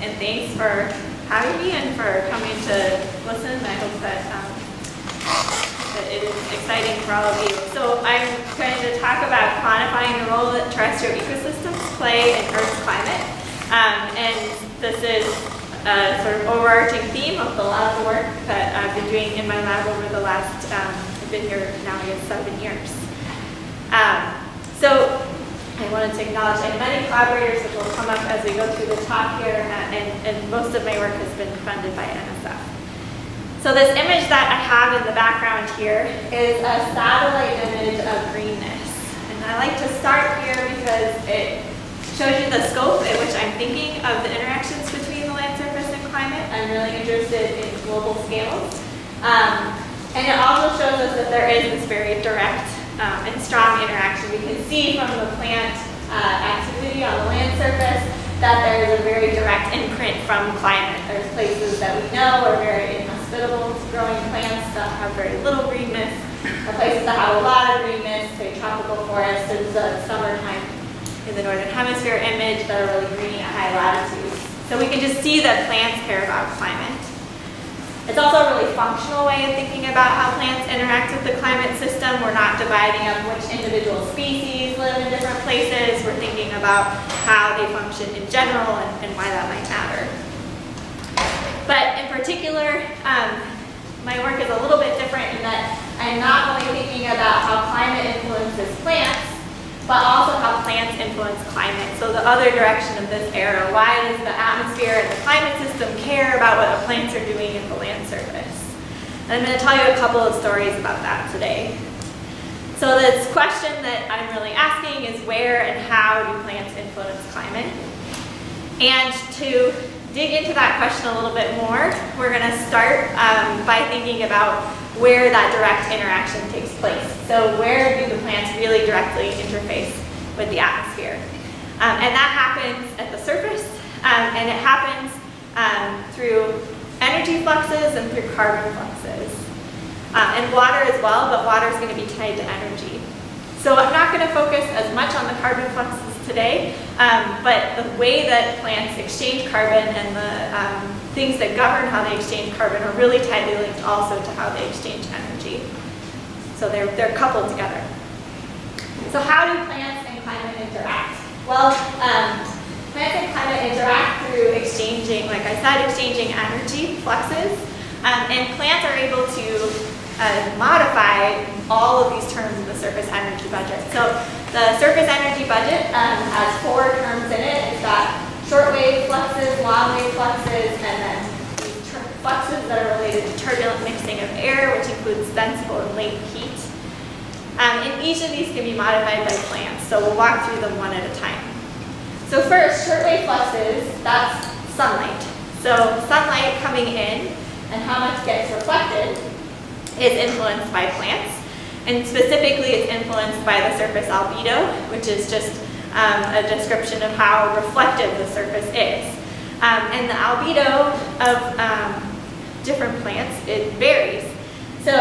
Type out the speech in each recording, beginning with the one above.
and thanks for having me and for coming to listen. I hope that, um, that it is exciting for all of you. So I'm going to talk about quantifying the role that terrestrial ecosystems play in Earth's climate. Um, and this is sort of overarching theme of a lot of the work that I've been doing in my lab over the last, um, I've been here now I guess seven years. Um, so I wanted to acknowledge have many collaborators that will come up as we go through the talk here, uh, and, and most of my work has been funded by NSF. So this image that I have in the background here is a satellite image of greenness. And I like to start here because it shows you the scope at which I'm thinking of the interactions between the land surface and climate. I'm really interested in global scales. Um, and it also shows us that there is this very direct um, and strong interaction. We can see from the plant uh, activity on the land surface that there is a very direct imprint from climate. There's places that we know are very inhospitable to growing plants that have very little greenness, or places that have a lot of greenness, say tropical forests. There's a summertime in the northern hemisphere image that are really green at high latitudes. So we can just see that plants care about climate. It's also a really functional way of thinking about how plants interact with the climate system. We're not dividing up which individual species live in different places. We're thinking about how they function in general and, and why that might matter. But in particular, um, my work is a little bit different in that I'm not only thinking about how climate influences plants, but also how plants influence climate. So the other direction of this arrow, why does the atmosphere and the climate system care about what the plants are doing in the land surface? And I'm going to tell you a couple of stories about that today. So this question that I'm really asking is where and how do plants influence climate? And to dig into that question a little bit more, we're going to start um, by thinking about where that direct interaction takes place. So where do the plants really directly interface with the atmosphere? Um, and that happens at the surface, um, and it happens um, through energy fluxes and through carbon fluxes. Um, and water as well, but water is going to be tied to energy. So I'm not going to focus as much on the carbon fluxes today, um, but the way that plants exchange carbon and the um, things that govern how they exchange carbon are really tightly linked also to how they exchange energy. So they're, they're coupled together. So how do plants and climate interact? Well, um, plants and climate interact through exchanging, like I said, exchanging energy fluxes. Um, and plants are able to uh, modify all of these terms in the surface energy budget. So the surface energy budget um, has four terms in it. It's got shortwave fluxes, long-wave fluxes, and then fluxes that are related to turbulent mixing of air, which includes sensible and latent heat. Um, and each of these can be modified by plants, so we'll walk through them one at a time. So first, shortwave fluxes, that's sunlight. So sunlight coming in and how much gets reflected is influenced by plants. And specifically, it's influenced by the surface albedo, which is just um, a description of how reflective the surface is. Um, and the albedo of um, different plants, it varies. So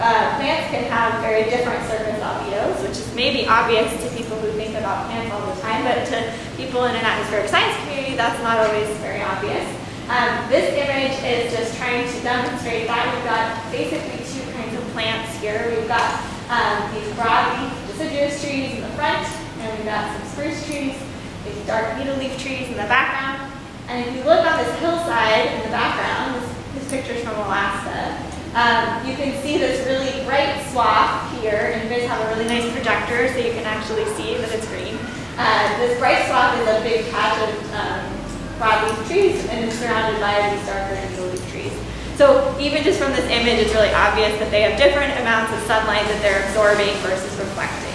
uh, plants can have very different surface albedos, which is maybe obvious to people who think about plants all the time, but to people in an atmospheric science community, that's not always very obvious. Um, this image is just trying to demonstrate that we've got basically two kinds of plants here. We've got um, these broadleaf deciduous trees in the front, and we've got some spruce trees, these dark needle leaf trees in the background. And if you look on this hillside in the background, this, this picture's from Alaska, um, you can see this really bright swath here, and you guys have a really nice projector so you can actually see that it's green. Uh, this bright swath is a big patch of um, broadleaf trees, and it's surrounded by these darker and leaf trees. So even just from this image, it's really obvious that they have different amounts of sunlight that they're absorbing versus reflecting.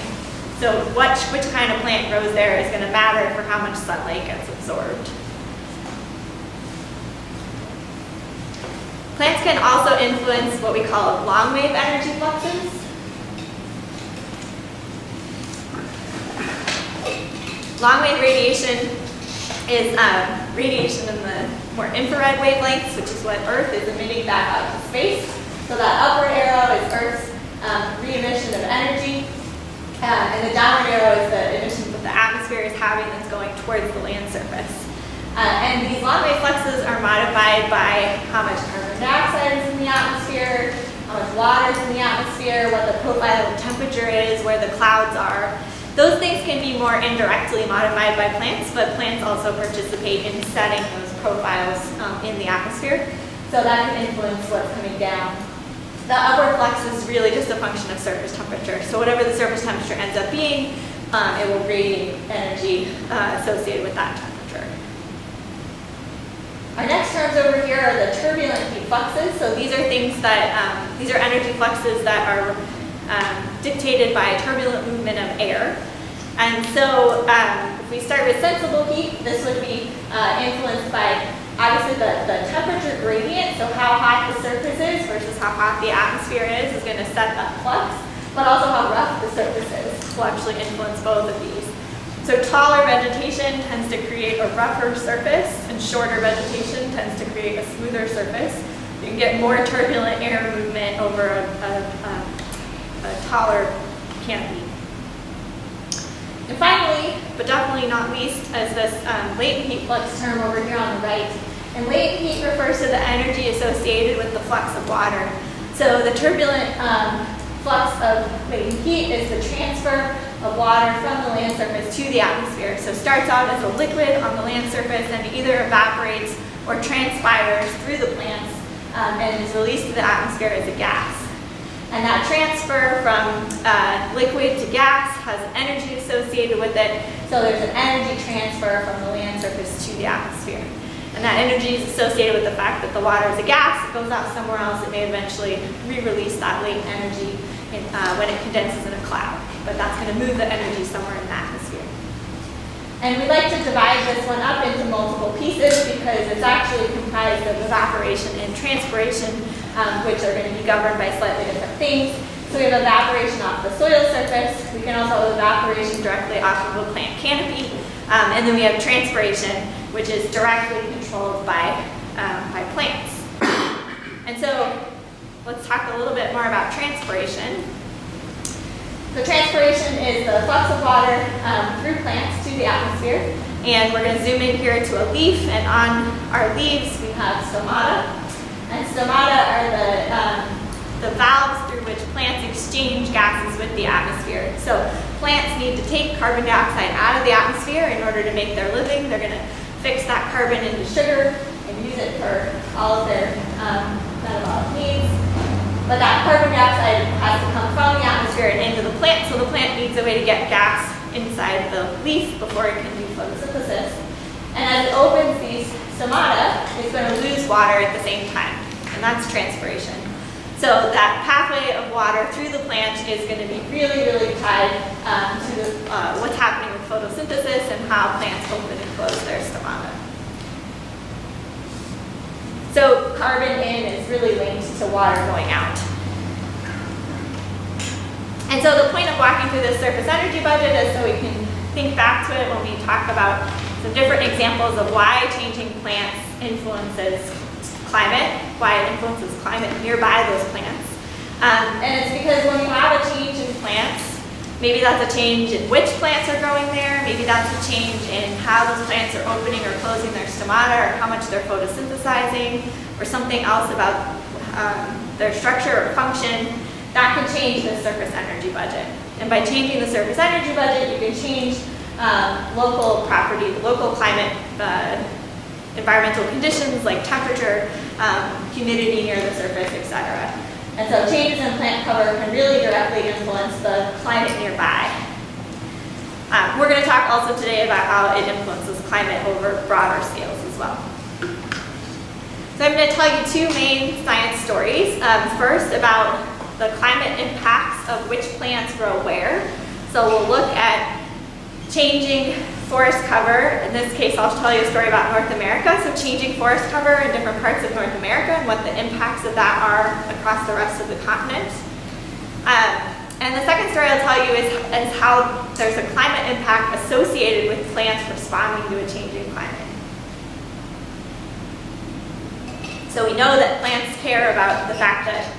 So which, which kind of plant grows there is going to matter for how much sunlight gets absorbed. Plants can also influence what we call long wave energy fluxes. Long wave radiation is um, radiation in the more infrared wavelengths, which is what Earth is emitting back out to space. So that upward arrow is Earth's um, re-emission of energy. Uh, and the downward arrow is the emissions that the atmosphere is having that's going towards the land surface. Uh, and these long wave fluxes are modified by how much carbon dioxide is in the atmosphere, how much water is in the atmosphere, what the profile of temperature is, where the clouds are. Those things can be more indirectly modified by plants, but plants also participate in setting those profiles um, in the atmosphere. So that can influence what's coming down. The upward flux is really just a function of surface temperature. So whatever the surface temperature ends up being, um, it will radiate energy uh, associated with that temperature. Our next terms over here are the turbulent heat fluxes. So these are things that, um, these are energy fluxes that are um, dictated by a turbulent movement of air. And so um, if we start with sensible heat, this would be uh, influenced by obviously the, the temperature gradient, so how hot the surface is versus how hot the atmosphere is, is going to set that flux, but also how rough the surface is will actually influence both of these. So taller vegetation tends to create a rougher surface, and shorter vegetation tends to create a smoother surface. You can get more turbulent air movement over a, a, a, a taller canopy. And finally, but definitely not least, is this um, latent heat flux term over here on the right. And latent heat refers to the energy associated with the flux of water. So the turbulent um, flux of latent heat is the transfer of water from the land surface to the atmosphere. So starts out as a liquid on the land surface and either evaporates or transpires through the plants um, and is released to the atmosphere as a gas. And that transfer from uh, liquid to gas has energy associated with it. So there's an energy transfer from the land surface to the atmosphere. And that energy is associated with the fact that the water is a gas, it goes out somewhere else, it may eventually re-release that latent energy in, uh, when it condenses in a cloud but that's going to move the energy somewhere in the atmosphere. And we like to divide this one up into multiple pieces because it's actually comprised of evaporation and transpiration, um, which are going to be governed by slightly different things. So we have evaporation off the soil surface. We can also have evaporation directly off of a plant canopy. Um, and then we have transpiration, which is directly controlled by, um, by plants. And so let's talk a little bit more about transpiration. So transpiration is the flux of water um, through plants to the atmosphere. And we're going to zoom in here to a leaf, and on our leaves we have stomata. And stomata are the, um, the valves through which plants exchange gases with the atmosphere. So plants need to take carbon dioxide out of the atmosphere in order to make their living. They're going to fix that carbon into sugar and use it for all of their um, metabolic needs. But that carbon dioxide has to come from the atmosphere and into the plant, so the plant needs a way to get gas inside the leaf before it can do photosynthesis. And as it opens these stomata, is going to lose water at the same time, and that's transpiration. So that pathway of water through the plant is going to be really, really tied um, to the, uh, what's happening with photosynthesis and how plants open and close their stomata. So carbon in is really linked to water going out. And so the point of walking through this surface energy budget is so we can think back to it when we talk about some different examples of why changing plants influences climate, why it influences climate nearby those plants. Um, and it's because when you have a change in plants, Maybe that's a change in which plants are growing there. Maybe that's a change in how those plants are opening or closing their stomata or how much they're photosynthesizing or something else about um, their structure or function. That can change the surface energy budget. And by changing the surface energy budget, you can change um, local property, local climate, uh, environmental conditions like temperature, um, humidity near the surface, etc. And so changes in plant cover can really directly influence the climate nearby. Um, we're going to talk also today about how it influences climate over broader scales as well. So I'm going to tell you two main science stories. Um, first about the climate impacts of which plants grow where. So we'll look at changing forest cover. In this case, I'll tell you a story about North America. So changing forest cover in different parts of North America and what the impacts of that are across the rest of the continent. Um, and the second story I'll tell you is, is how there's a climate impact associated with plants responding to a changing climate. So we know that plants care about the fact that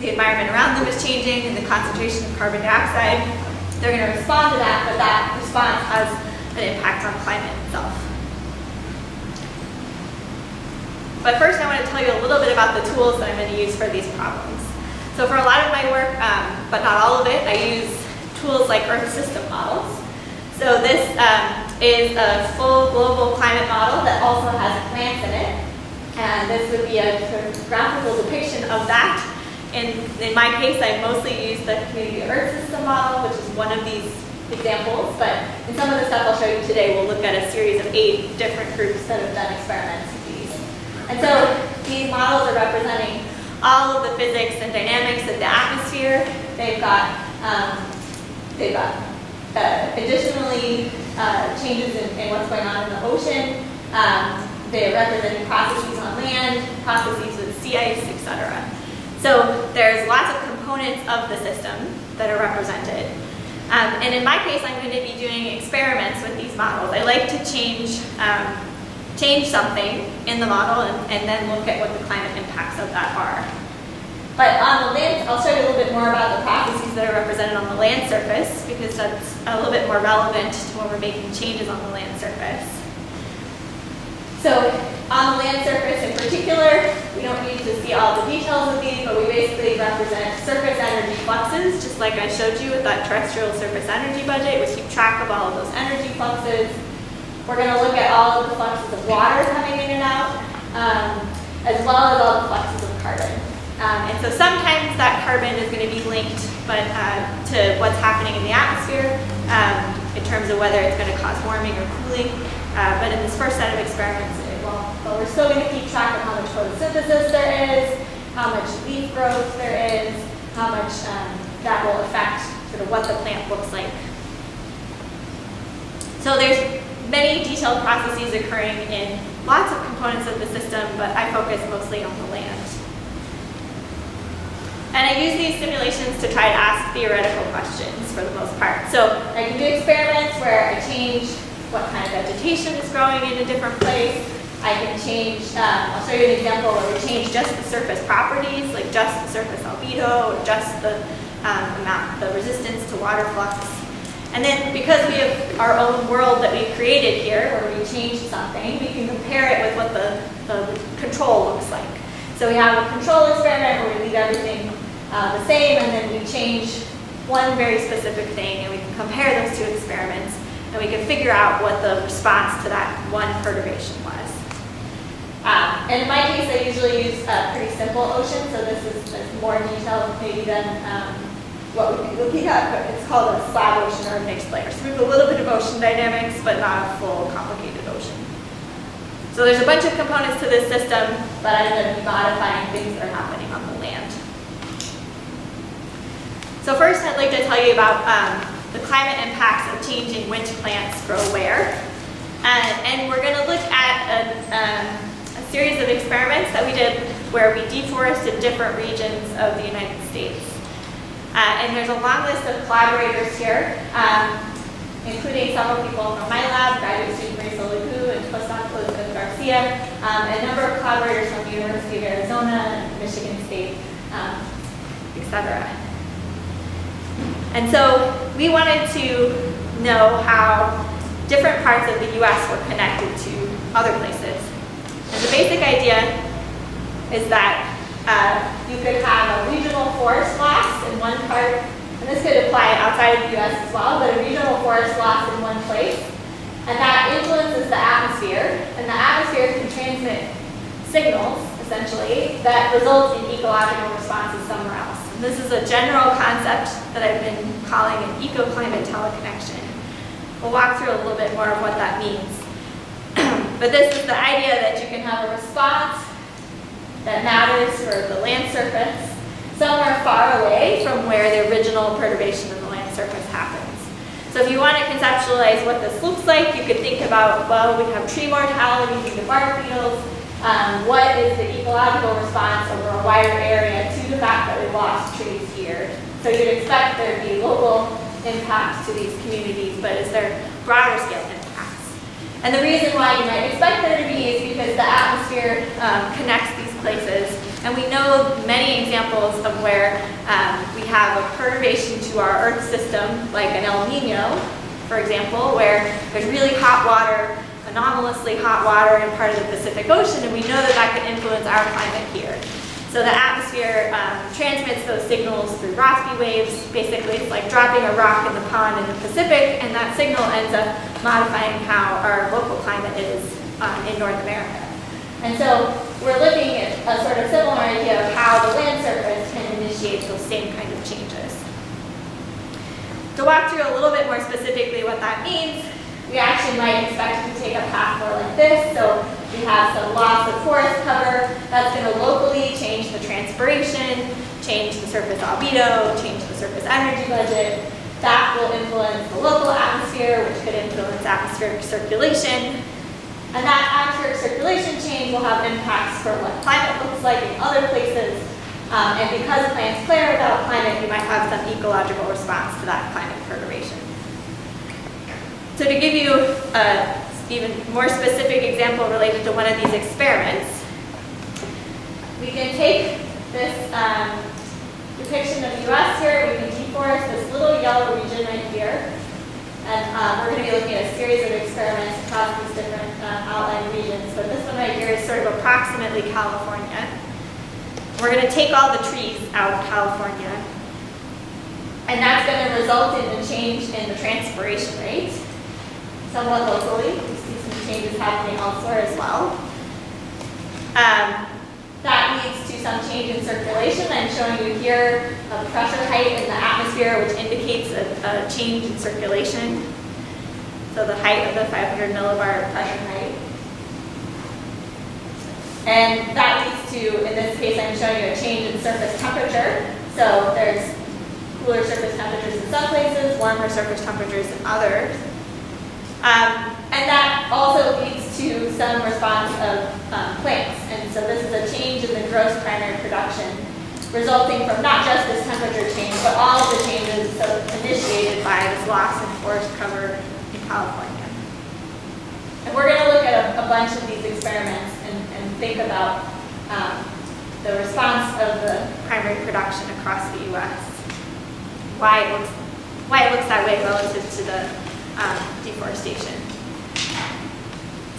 the environment around them is changing and the concentration of carbon dioxide. They're going to respond to that, but that response has an impact on climate itself. but first I want to tell you a little bit about the tools that I'm going to use for these problems. So for a lot of my work, um, but not all of it, I use tools like Earth system models. So this um, is a full global climate model that also has plants in it. And this would be a graphical depiction of that. In, in my case, I mostly use the Community Earth System model, which is one of these examples, but in some of the stuff I'll show you today, we'll look at a series of eight different groups that have done experiments with these. And so these models are representing all of the physics and dynamics of the atmosphere. They've got, um, they've got uh, additionally uh, changes in, in, what's going on in the ocean. Um, they're representing processes on land, processes with sea ice, etc. So there's lots of components of the system that are represented. Um, and in my case, I'm going to be doing experiments with these models. I like to change, um, change something in the model and, and then look at what the climate impacts of that are. But on the land, I'll show you a little bit more about the processes that are represented on the land surface because that's a little bit more relevant to when we're making changes on the land surface. So on the land surface in particular, we don't need to see all the details of these, but we basically represent surface energy fluxes, just like I showed you with that terrestrial surface energy budget. We keep track of all of those energy fluxes. We're going to look at all of the fluxes of water coming in and out, um, as well as all the fluxes of carbon. Um, and so sometimes that carbon is going to be linked but, uh, to what's happening in the atmosphere um, in terms of whether it's going to cause warming or cooling. Uh, but in this first set of experiments, it will. But we're still going to keep track of how much photosynthesis there is, how much leaf growth there is, how much um, that will affect sort of what the plant looks like. So there's many detailed processes occurring in lots of components of the system, but I focus mostly on the land. And I use these simulations to try to ask theoretical questions for the most part. So I can do experiments where I change what kind of vegetation is growing in a different place. I can change, um, I'll show you an example where we change just the surface properties, like just the surface albedo, or just the um, amount, the resistance to water flux. And then because we have our own world that we've created here, where we change something, we can compare it with what the, the control looks like. So we have a control experiment where we leave everything uh, the same, and then we change one very specific thing, and we can compare those two experiments, and we can figure out what the response to that one perturbation was. Um, and in my case, I usually use a pretty simple ocean, so this is more detailed maybe than um, what we'd be looking at. But it's called a slab ocean or a mixed layer. So we have a little bit of ocean dynamics, but not a full complicated ocean. So there's a bunch of components to this system, but I'm going to be modifying things that are happening on the land. So first I'd like to tell you about um, the climate impacts of changing which plants grow where. And, and we're going to look at a, um, a, series of experiments that we did where we deforested different regions of the United States. Uh, and there's a long list of collaborators here, um, including several people from my lab, graduate student Marysa Laguë and postdoc Elizabeth Garcia, um, a number of collaborators from the University of Arizona, Michigan State, um, et cetera. And so we wanted to know how different parts of the US were connected to other places. And the basic idea is that uh, you could have a regional forest loss in one part, and this could apply outside of the US as well, but a regional forest loss in one place. And that influences the atmosphere, and the atmosphere can transmit signals, essentially, that results in ecological responses somewhere else. This is a general concept that I've been calling an eco-climate teleconnection. We'll walk through a little bit more of what that means. but this is the idea that you can have a response that matters for the land surface somewhere far away from where the original perturbation of the land surface happens. So if you want to conceptualize what this looks like, you could think about, well, we have tree mortality due to bark beetles, um, what is the ecological response over a wider area to the fact that we lost trees here. So you'd expect there to be local impacts to these communities, but is there broader scale impacts? And the reason why you might expect there to be is because the atmosphere um, connects these places. And we know many examples of where um, we have a perturbation to our Earth system, like an El Nino, for example, where there's really hot water anomalously hot water in part of the Pacific Ocean, and we know that that could influence our climate here. So the atmosphere um, transmits those signals through Rossby waves. Basically, it's like dropping a rock in the pond in the Pacific, and that signal ends up modifying how our local climate is um, in North America. And so we're looking at a sort of similar idea of how the land surface can initiate those same kind of changes. To walk through a little bit more specifically what that means, we actually might expect it to take a path more like this. So we have some loss of forest cover. That's going to locally change the transpiration, change the surface albedo, change the surface energy budget. That will influence the local atmosphere, which could influence atmospheric circulation. And that atmospheric circulation change will have impacts for what climate looks like in other places. Um, and because plants flare without climate, you might have some ecological response to that climate perturbation. So to give you a even more specific example related to one of these experiments, we can take this um, depiction of the US here, we can deforest this little yellow region right here, and um, we're going to be looking at a series of experiments across these different uh, regions, but this one right here is sort of approximately California. We're going to take all the trees out of California, and that's going to result in a change in the transpiration rate somewhat locally. We see some changes happening elsewhere as well. Um, that leads to some change in circulation. I'm showing you here a pressure height in the atmosphere, which indicates a, a change in circulation. So the height of the 500 millibar pressure height. And that leads to, in this case, I'm showing you a change in surface temperature. So there's cooler surface temperatures in some places, warmer surface temperatures in others. Um, and that also leads to some response of um, plants. And so this is a change in the gross primary production resulting from not just this temperature change, but all of the changes so initiated by this loss in forest cover in California. And we're going to look at a, a, bunch of these experiments and, and think about um, the response of the primary production across the U.S. Why it looks why it looks that way relative to the um, deforestation.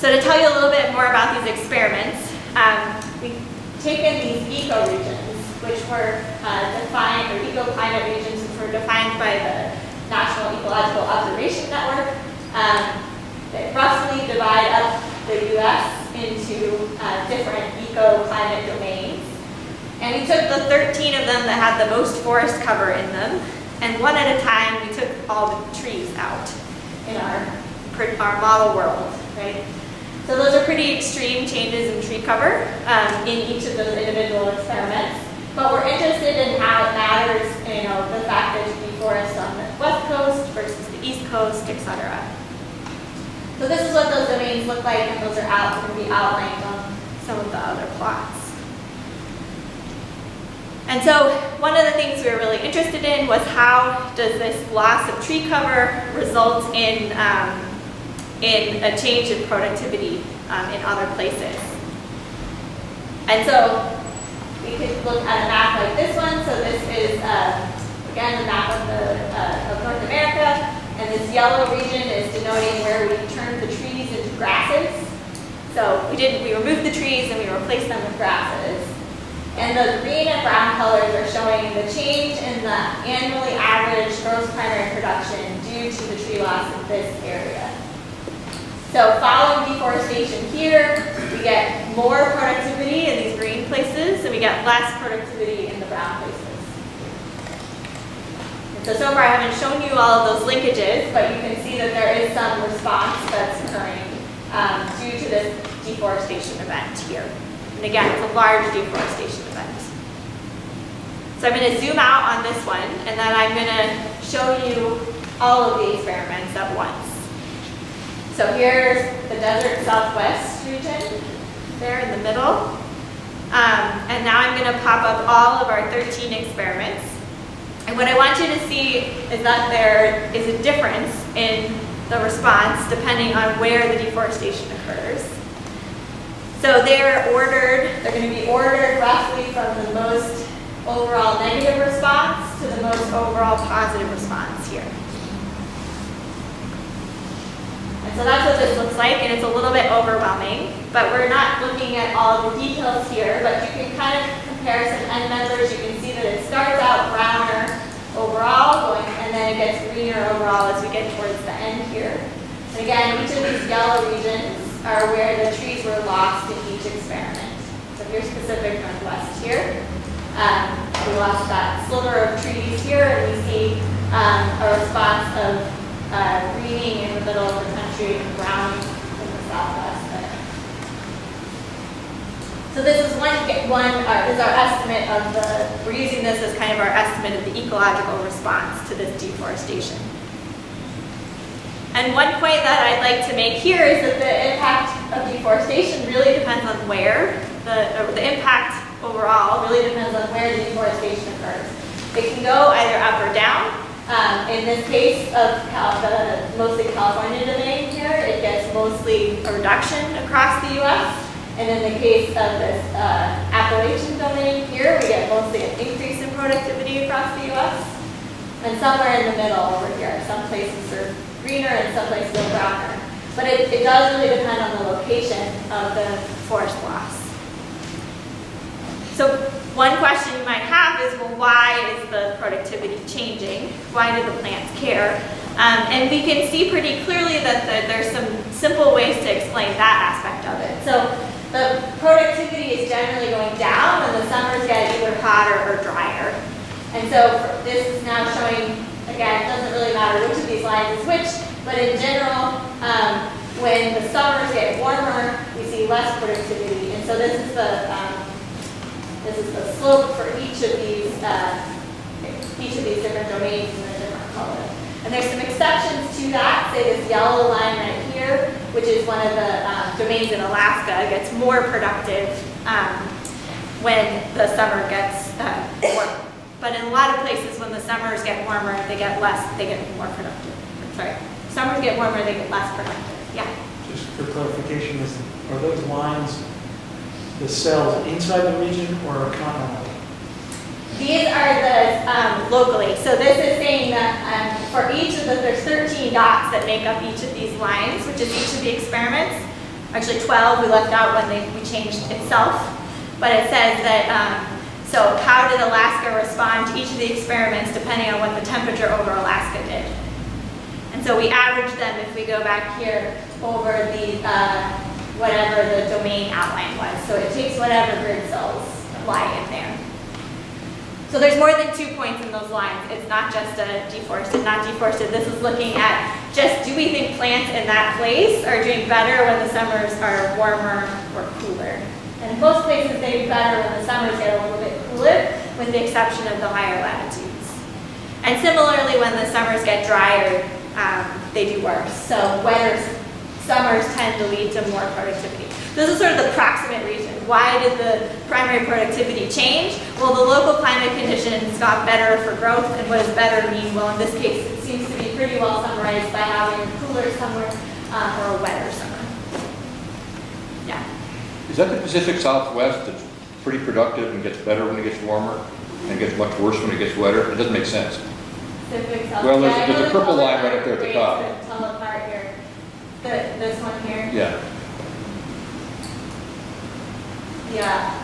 So to tell you a little bit more about these experiments, um, we've taken these ecoregions, which were uh, defined, or ecoclimate regions, which were defined by the National Ecological Observation Network, um, that roughly divide up the U.S. into uh, different eco-climate domains. And we took the 13 of them that had the most forest cover in them, and one at a time we took all the trees out in our, our model world, right? So those are pretty extreme changes in tree cover um, in each of those individual experiments. But we're interested in how it matters, you know, the fact that you deforest on the west coast versus the east coast, etc. So this is what those domains look like, and those are out going to be outlined on some of the other plots. And so one of the things we were really interested in was how does this loss of tree cover result in, um, in a change in productivity um, in other places. And so we could look at a map like this one. So this is, uh, again, the map of, the, uh, of North America. And this yellow region is denoting where we turned the trees into grasses. So we did, we removed the trees and we replaced them with grasses. And the green and brown colors are showing the change in the annually average gross primary production due to the tree loss in this area. So following deforestation here, we get more productivity in these green places, and we get less productivity in the brown places. And so, so far I haven't shown you all of those linkages, but you can see that there is some response that's occurring um, due to this deforestation event here. And again, it's a large deforestation event. So I'm going to zoom out on this one, and then I'm going to show you all of the experiments at once. So here's the desert southwest region, there in the middle. Um, and now I'm going to pop up all of our 13 experiments. And what I want you to see is that there is a difference in the response depending on where the deforestation occurs. So they're ordered, they're going to be ordered roughly from the most overall negative response to the most overall positive response here. And so that's what this looks like, and it's a little bit overwhelming, but we're not looking at all the details here, but you can kind of compare some end members. You can see that it starts out browner overall, going, and then it gets greener overall as we get towards the end here. And again, each of these yellow regions are where the trees were lost in each experiment. So here's Pacific Northwest here. Um, we lost that sliver of trees here, and we see um, a response of uh, greening in the middle of the country and browning in the southwest. So this is one, one uh, is our estimate of the, we're using this as kind of our estimate of the ecological response to this deforestation. And one point that I'd like to make here is that the impact of deforestation really depends on where, the, the impact overall really depends on where the deforestation occurs. It can go either up or down. Um, in this case of Cal the mostly California domain here, it gets mostly a reduction across the U.S. And in the case of this uh, Appalachian domain here, we get mostly an increase in productivity across the U.S. And somewhere in the middle over here, some places are greener and some places are browner. But it, it does really depend on the location of the forest loss. So one question you might have is, well, why is the productivity changing? Why do the plants care? Um, and we can see pretty clearly that the, there's some simple ways to explain that aspect of it. So the productivity is generally going down when the summers get either hotter or drier. And so this is now showing, again, it doesn't really matter which of these lines is which, but in general, um, when the summers get warmer, we see less productivity. And so this is the um, this is the slope for each of these uh, each of these different domains in a different color. And there's some exceptions to that. Say this yellow line right here, which is one of the um, domains in Alaska, gets more productive um, when the summer gets uh, warmer. But in a lot of places, when the summers get warmer, they get less, they get more productive. Sorry, summers get warmer, they get less productive. Yeah. Just for clarification, is, are those lines the cells inside the region or continentally? These are the um, locally. So this is saying that um, for each of the, there's 13 dots that make up each of these lines, which is each of the experiments. Actually 12 we left out when they, we changed itself. But it says that, um, so how did Alaska respond to each of the experiments depending on what the temperature over Alaska did. And so we average them if we go back here over the, uh, whatever the domain outline was. So it takes whatever grid cells lie in there. So there's more than two points in those lines. It's not just a deforested, not deforested. This is looking at just do we think plants in that place are doing better when the summers are warmer or cooler. And in most places they do better when the summers get a little bit cooler, with the exception of the higher latitudes. And similarly, when the summers get drier, um, they do worse. So wetter summers tend to lead to more productivity. This is sort of the proximate reason. Why did the primary productivity change? Well, the local climate conditions got better for growth, and what does better mean? Well, in this case, it seems to be pretty well summarized by having a cooler summer um, or a wetter summer. Yeah. Is that the Pacific Southwest pretty productive and gets better when it gets warmer and gets much worse when it gets wetter? It doesn't make sense. Well, there's- yeah, there's a purple line right up there at the top. Tell apart here. The, this one here. Yeah. Yeah.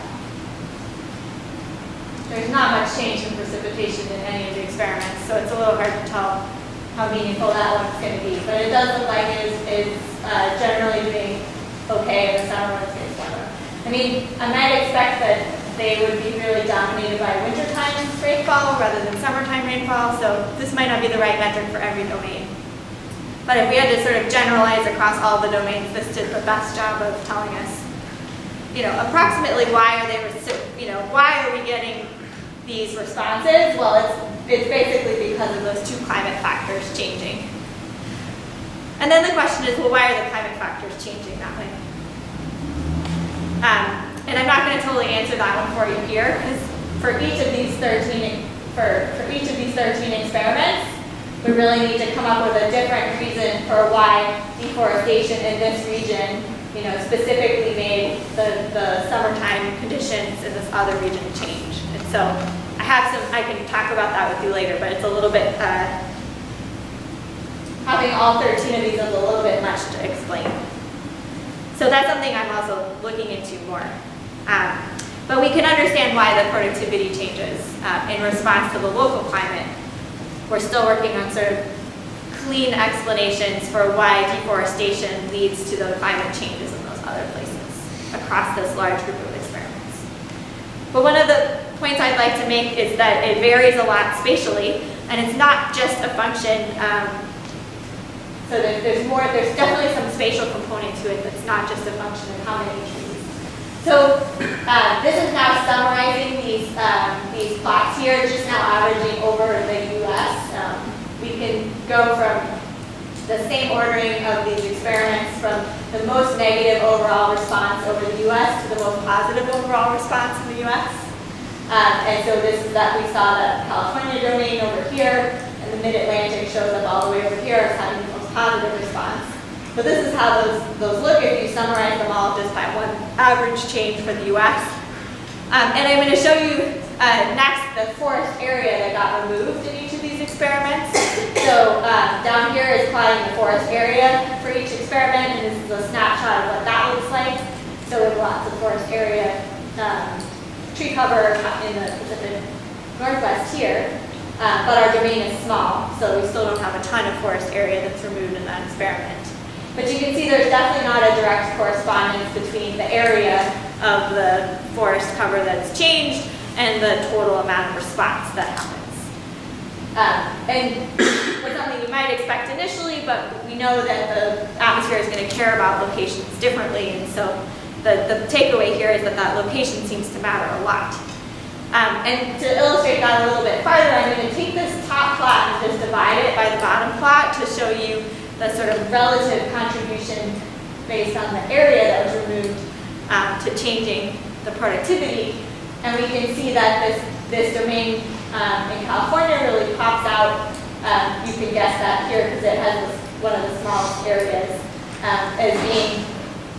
There's not much change in precipitation in any of the experiments, so it's a little hard to tell how meaningful that one's going to be. But it does look like it is, is uh, generally doing okay in the summer when it gets warmer. I mean, I might expect that they would be really dominated by wintertime rainfall rather than summertime rainfall, so this might not be the right metric for every domain. But if we had to sort of generalize across all the domains, this did the best job of telling us you know, approximately why are they, you know, why are we getting these responses? Well, it's, it's basically because of those two climate factors changing. And then the question is, well, why are the climate factors changing that way? Um, and I'm not going to totally answer that one for you here, because for each of these 13, for, for each of these 13 experiments, we really need to come up with a different reason for why deforestation in this region you know, specifically made the, the summertime conditions in this other region change. And so I have some, I can talk about that with you later, but it's a little bit, uh, having all 13 of these is a little bit much much to explain. So that's something I'm also looking into more. Um, but we can understand why the productivity changes uh, in response to the local climate. We're still working on sort of clean explanations for why deforestation leads to the climate changes in those other places across this large group of experiments. But one of the points I'd like to make is that it varies a lot spatially, and it's not just a function um, so there- there's more, there's definitely some spatial component to it that's not just a function of how many trees. So uh, this is now summarizing these, um, these plots here, just now averaging over the US. Um, we can go from the same ordering of these experiments from the most negative overall response over the US to the most positive overall response in the US. Um, and so this is that we saw the California domain over here, and the Mid-Atlantic shows up all the way over here as having positive response. But this is how those, those look if you summarize them all just by one average change for the US. Um, and I'm going to show you uh, next the forest area that got removed in each of these experiments. So uh, down here is plotting the forest area for each experiment, and this is a snapshot of what that looks like. So we have lots of forest area um, tree cover in the Pacific Northwest here, uh, but our domain is small, so we still don't have a ton of forest area that's removed in that experiment. But you can see there's definitely not a direct correspondence between the area of the forest cover that's changed and the total amount of response that happens. Um, and it's something you might expect initially, but we know that the atmosphere is going to care about locations differently, and so the, the takeaway here is that that location seems to matter a lot. Um, and to illustrate that a little bit farther, I'm going to take this top plot and just divide it by the bottom plot to show you the sort of relative contribution based on the area that was removed um, to changing the productivity. And we can see that this, this domain um, in California really pops out. Um, you can guess that here because it has this, one of the smallest areas um, as being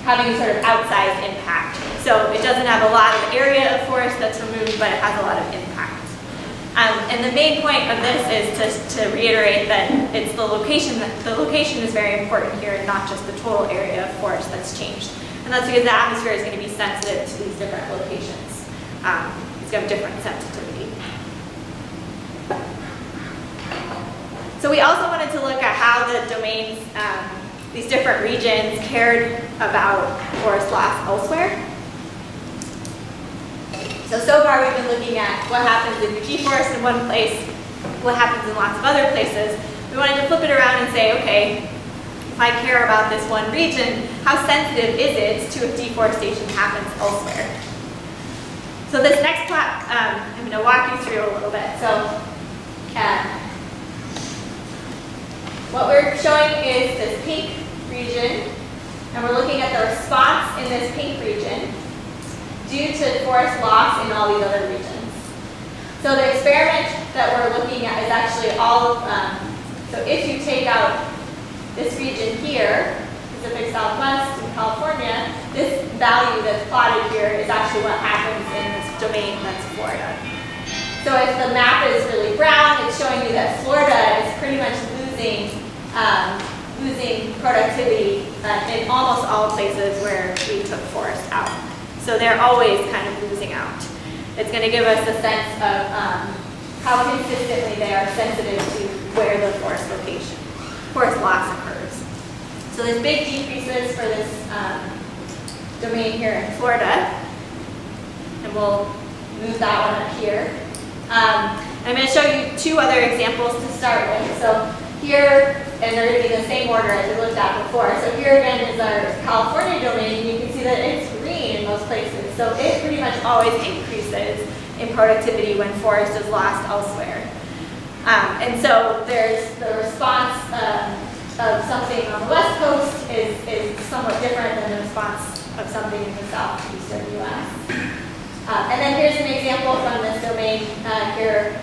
having a sort of outsized impact. So it doesn't have a lot of area of forest that's removed, but it has a lot of impact. Um, and the main point of this is to, to reiterate that it's the location, that the location is very important here and not just the total area of forest that's changed. And that's because the atmosphere is going to be sensitive to these different locations. Um, it's going to have different sensitivity. So we also wanted to look at how the domains, um, these different regions cared about forest loss elsewhere. So, so far we've been looking at what happens if you deforest in one place, what happens in lots of other places. We wanted to flip it around and say, okay, if I care about this one region, how sensitive is it to if deforestation happens elsewhere? So this next plot, um, I'm going to walk you through a little bit. So uh, what we're showing is this pink region, and we're looking at the response in this pink region due to forest loss in all these other regions. So the experiment that we're looking at is actually all of, um, so if you take out this region here, Pacific Southwest in California, this value that's plotted here is actually what happens in this domain that's Florida. So if the map is really brown, it's showing you that Florida is pretty much losing um, losing productivity uh, in almost all places where we took forest out. So they're always kind of losing out. It's going to give us a sense of um, how consistently they are sensitive to where the forest location, forest loss occurs. So there's big decreases for this um, domain here in Florida. And we'll move that one up here. Um, I'm going to show you two other examples to start with. So here, and they're going to be in the same order as we looked at before. So here again is our California domain. and You can see that it's green in most places. So it pretty much always increases in productivity when forest is lost elsewhere. Um, and so there's the response um, of something on the west coast is, is somewhat different than the response of something in the southeastern U.S. Uh, and then here's an example from this domain uh, here,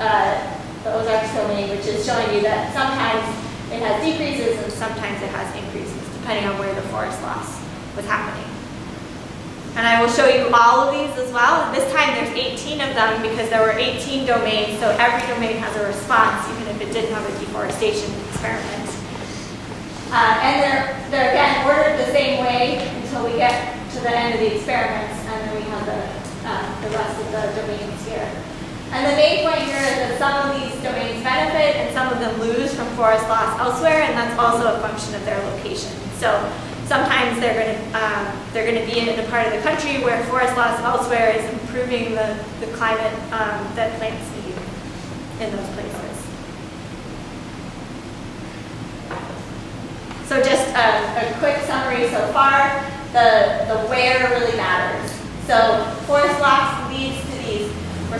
uh, the Ozark domain, which is showing you that sometimes it has decreases and sometimes it has increases, depending on where the forest loss was happening. And I will show you all of these as well. This time there's 18 of them because there were 18 domains, so every domain has a response, even if it didn't have a deforestation experiment. Uh, and they're, they're again ordered the same way until we get to the end of the experiments, and then we have the, uh, the rest of the domains here. And the main point here is that some of these domains benefit and some of them lose from forest loss elsewhere, and that's also a function of their location. So sometimes they're going to um, they're going to be in a part of the country where forest loss elsewhere is improving the, the climate um, that plants need in those places. So just a, a quick summary so far, the, the where really matters. So forest loss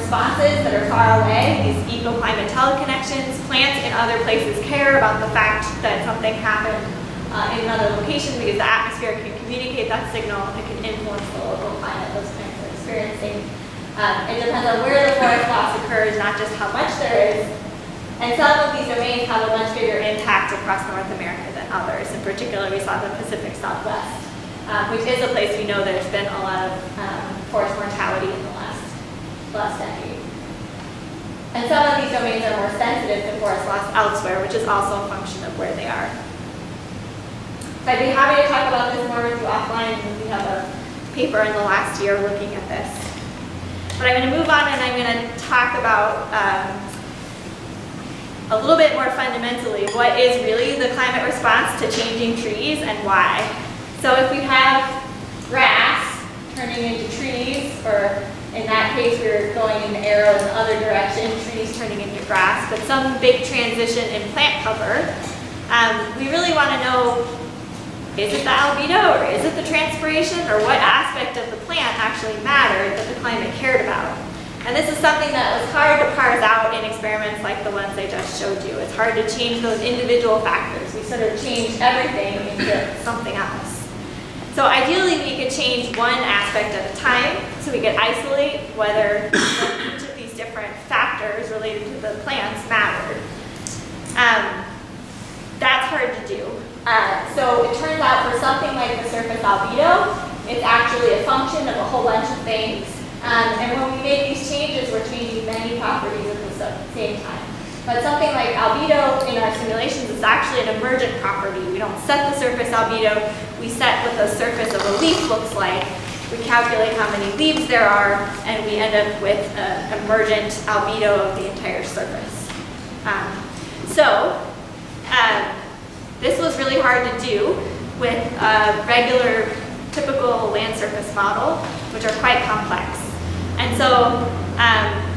responses that are far away, these ecoclimate teleconnections. Plants in other places care about the fact that something happened uh, in another location because the atmosphere can communicate that signal, it can influence the local climate those plants are experiencing. Um, it depends on where the forest loss occurs, not just how much there is. And some of these domains have a much bigger impact across North America than others. In particular, we saw the Pacific Southwest, um, which is a place we know there's been a lot of um, forest mortality in last, decade. And some of these domains are more sensitive to forest loss elsewhere, which is also a function of where they are. So I'd be happy to talk about this more with you offline. We have a paper in the last year looking at this. But I'm going to move on and I'm going to talk about um, a little bit more fundamentally what is really the climate response to changing trees and why. So if we have grass turning into trees, or in that case we're going in the arrow in the other direction, trees turning into grass, but some big transition in plant cover, um, we really want to know is it the albedo or is it the transpiration or what aspect of the plant actually mattered that the climate cared about? And this is something that was hard to parse out in experiments like the ones I just showed you. It's hard to change those individual factors. We sort of change everything into something else. So ideally, we could change one aspect at a time, so we could isolate whether each of these different factors related to the plants mattered. Um, that's hard to do. Uh, so it turns out for something like the surface albedo, it's actually a function of a whole bunch of things. Um, and when we make these changes, we're changing many properties at the same time. But something like albedo in our simulations is actually an emergent property. We don't set the surface albedo, we set what the surface of a leaf looks like. We calculate how many leaves there are, and we end up with an emergent albedo of the entire surface. Um, so, um, this was really hard to do with a regular, typical land surface model, which are quite complex. And so um,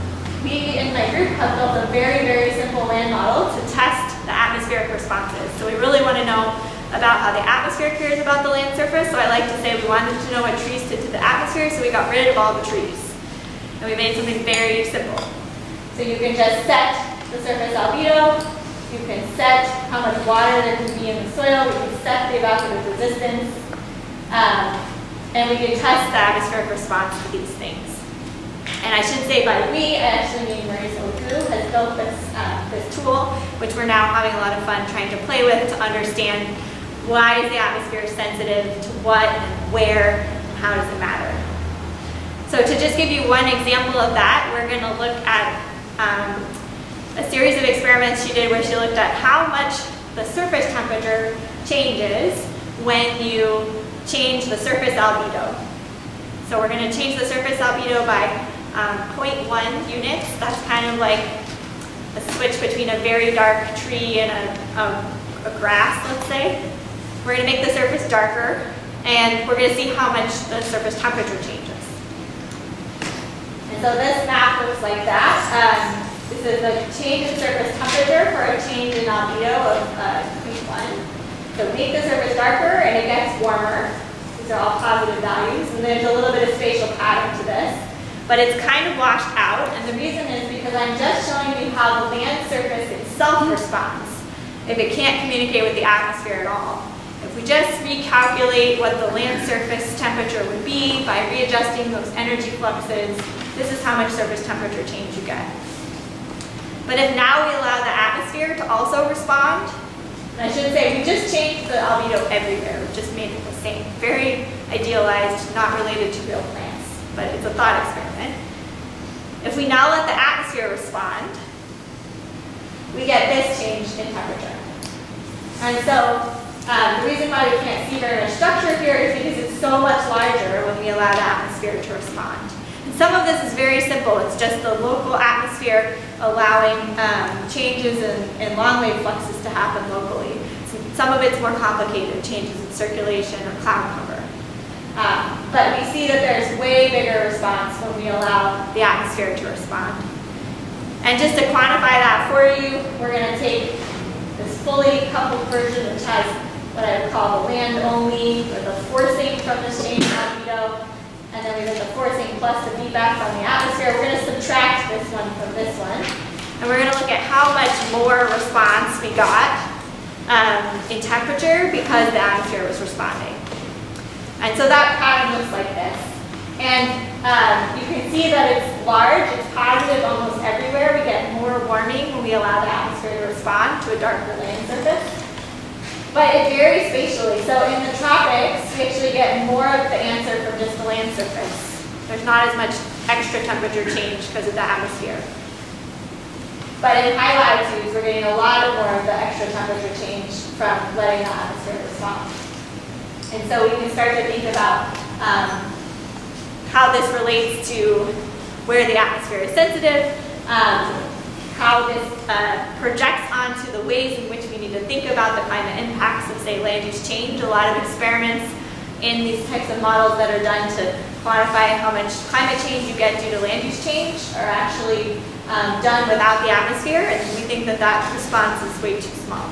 we in my group have built a very, very simple land model to test the atmospheric responses. So we really want to know about how the atmosphere cares about the land surface. So I like to say we wanted to know what trees did to the atmosphere, so we got rid of all the trees. And we made something very simple. So you can just set the surface albedo, you can set how much water there can be in the soil, we can set the evaporative resistance, um, and we can test the atmospheric response to these things. And I should say by we, I actually mean Marysa Laguë has built this, uh, this tool, which we're now having a lot of fun trying to play with to understand why is the atmosphere sensitive to what where and how does it matter. So to just give you one example of that, we're going to look at um, a series of experiments she did where she looked at how much the surface temperature changes when you change the surface albedo. So we're going to change the surface albedo by um, 0.1 units. That's kind of like a switch between a very dark tree and a, a, a grass, let's say. We're going to make the surface darker, and we're going to see how much the surface temperature changes. And so this map looks like that. Um, this is a change in surface temperature for a change in albedo of uh, 0.1. So make the surface darker, and it gets warmer. These are all positive values, and there's a little bit of spatial pattern to this but it's kind of washed out, and the reason is because I'm just showing you how the land surface itself responds if it can't communicate with the atmosphere at all. If we just recalculate what the land surface temperature would be by readjusting those energy fluxes, this is how much surface temperature change you get. But if now we allow the atmosphere to also respond, I should say we just changed the albedo everywhere, we just made it the same. Very idealized, not related to real plants but it's a thought experiment. If we now let the atmosphere respond, we get this change in temperature. And so Um, the reason why we can't see very much structure here is because it's so much larger when we allow the atmosphere to respond. And some of this is very simple. It's just the local atmosphere allowing um, changes in, in long wave fluxes to happen locally. So some of it's more complicated, changes in circulation or cloud cover. Um, but we see that there's way bigger response when we allow the atmosphere to respond. And just to quantify that for you, we're going to take this fully coupled version which has what I would call the land only, or the forcing from the change albedo, and then we have the forcing plus the feedback from the atmosphere. We're going to subtract this one from this one, and we're going to look at how much more response we got um, in temperature because the atmosphere was responding. And so that pattern looks like this. And um, you can see that it's large, it's positive almost everywhere. We get more warming when we allow the atmosphere to respond to a darker land surface. But it varies spatially. So in the tropics, we actually get more of the answer from just the land surface. There's not as much extra temperature change because of the atmosphere. But in high latitudes, we're getting a lot more of the extra temperature change from letting the atmosphere respond. And so we can start to think about um, how this relates to where the atmosphere is sensitive, um, how this uh, projects onto the ways in which we need to think about the climate impacts of, say, land use change. A lot of experiments in these types of models that are done to quantify how much climate change you get due to land use change are actually um, done without the atmosphere, and we think that that response is way too small.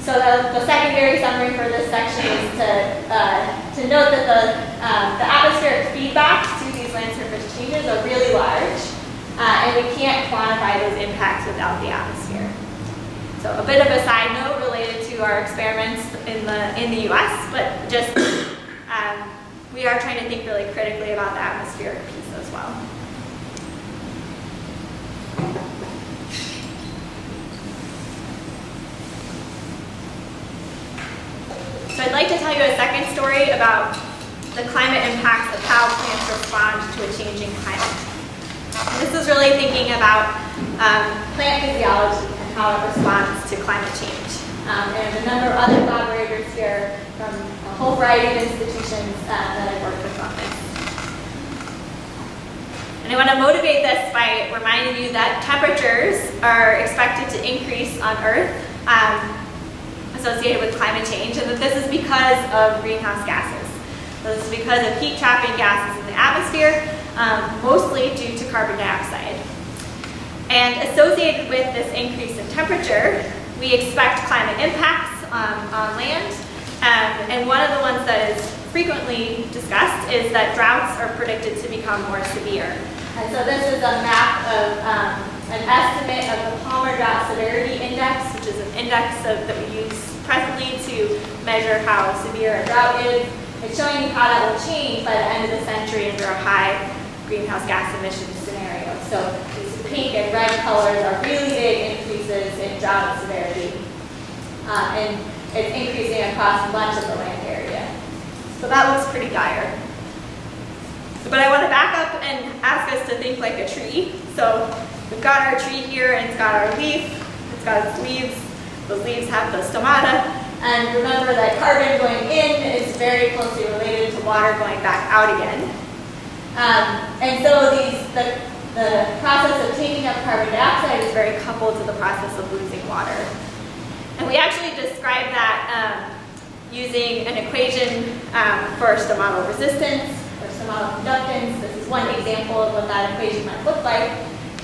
So the, the secondary summary for this section is to, uh, to note that the, um, the atmospheric feedbacks to these land surface changes are really large. Uh, and we can't quantify those impacts without the atmosphere. So a bit of a side note related to our experiments in the, in the US, but just um, we are trying to think really critically about the atmospheric piece as well. So I'd like to tell you a second story about the climate impacts of how plants respond to a changing climate. This is really thinking about um, plant physiology and how it responds to climate change. Um, and a number of other collaborators here from a whole variety of institutions uh, that I've worked with on this. And I want to motivate this by reminding you that temperatures are expected to increase on Earth um, associated with climate change, and that this is because of greenhouse gases. So this is because of heat trapping gases in the atmosphere um, mostly due to carbon dioxide. And associated with this increase in temperature, we expect climate impacts um, on land. Um, and one of the ones that is frequently discussed is that droughts are predicted to become more severe. And so this is a map of um, an estimate of the Palmer Drought Severity Index, which is an index of, that we use presently to measure how severe a drought is. It's showing you how that will change by the end of the century under a high greenhouse gas emissions scenario. So these pink and red colors are really big increases in drought severity. Uh, and it's increasing across much of the land area. So that looks pretty dire. But I want to back up and ask us to think like a tree. So we've got our tree here and it's got our leaf, it's got its leaves. Those leaves have the stomata. And remember that carbon going in is very closely related to water going back out again. Um, and so these, the, the process of taking up carbon dioxide is very coupled to the process of losing water. And we actually describe that um, using an equation um, for stomatal resistance or stomatal conductance. This is one example of what that equation might look like.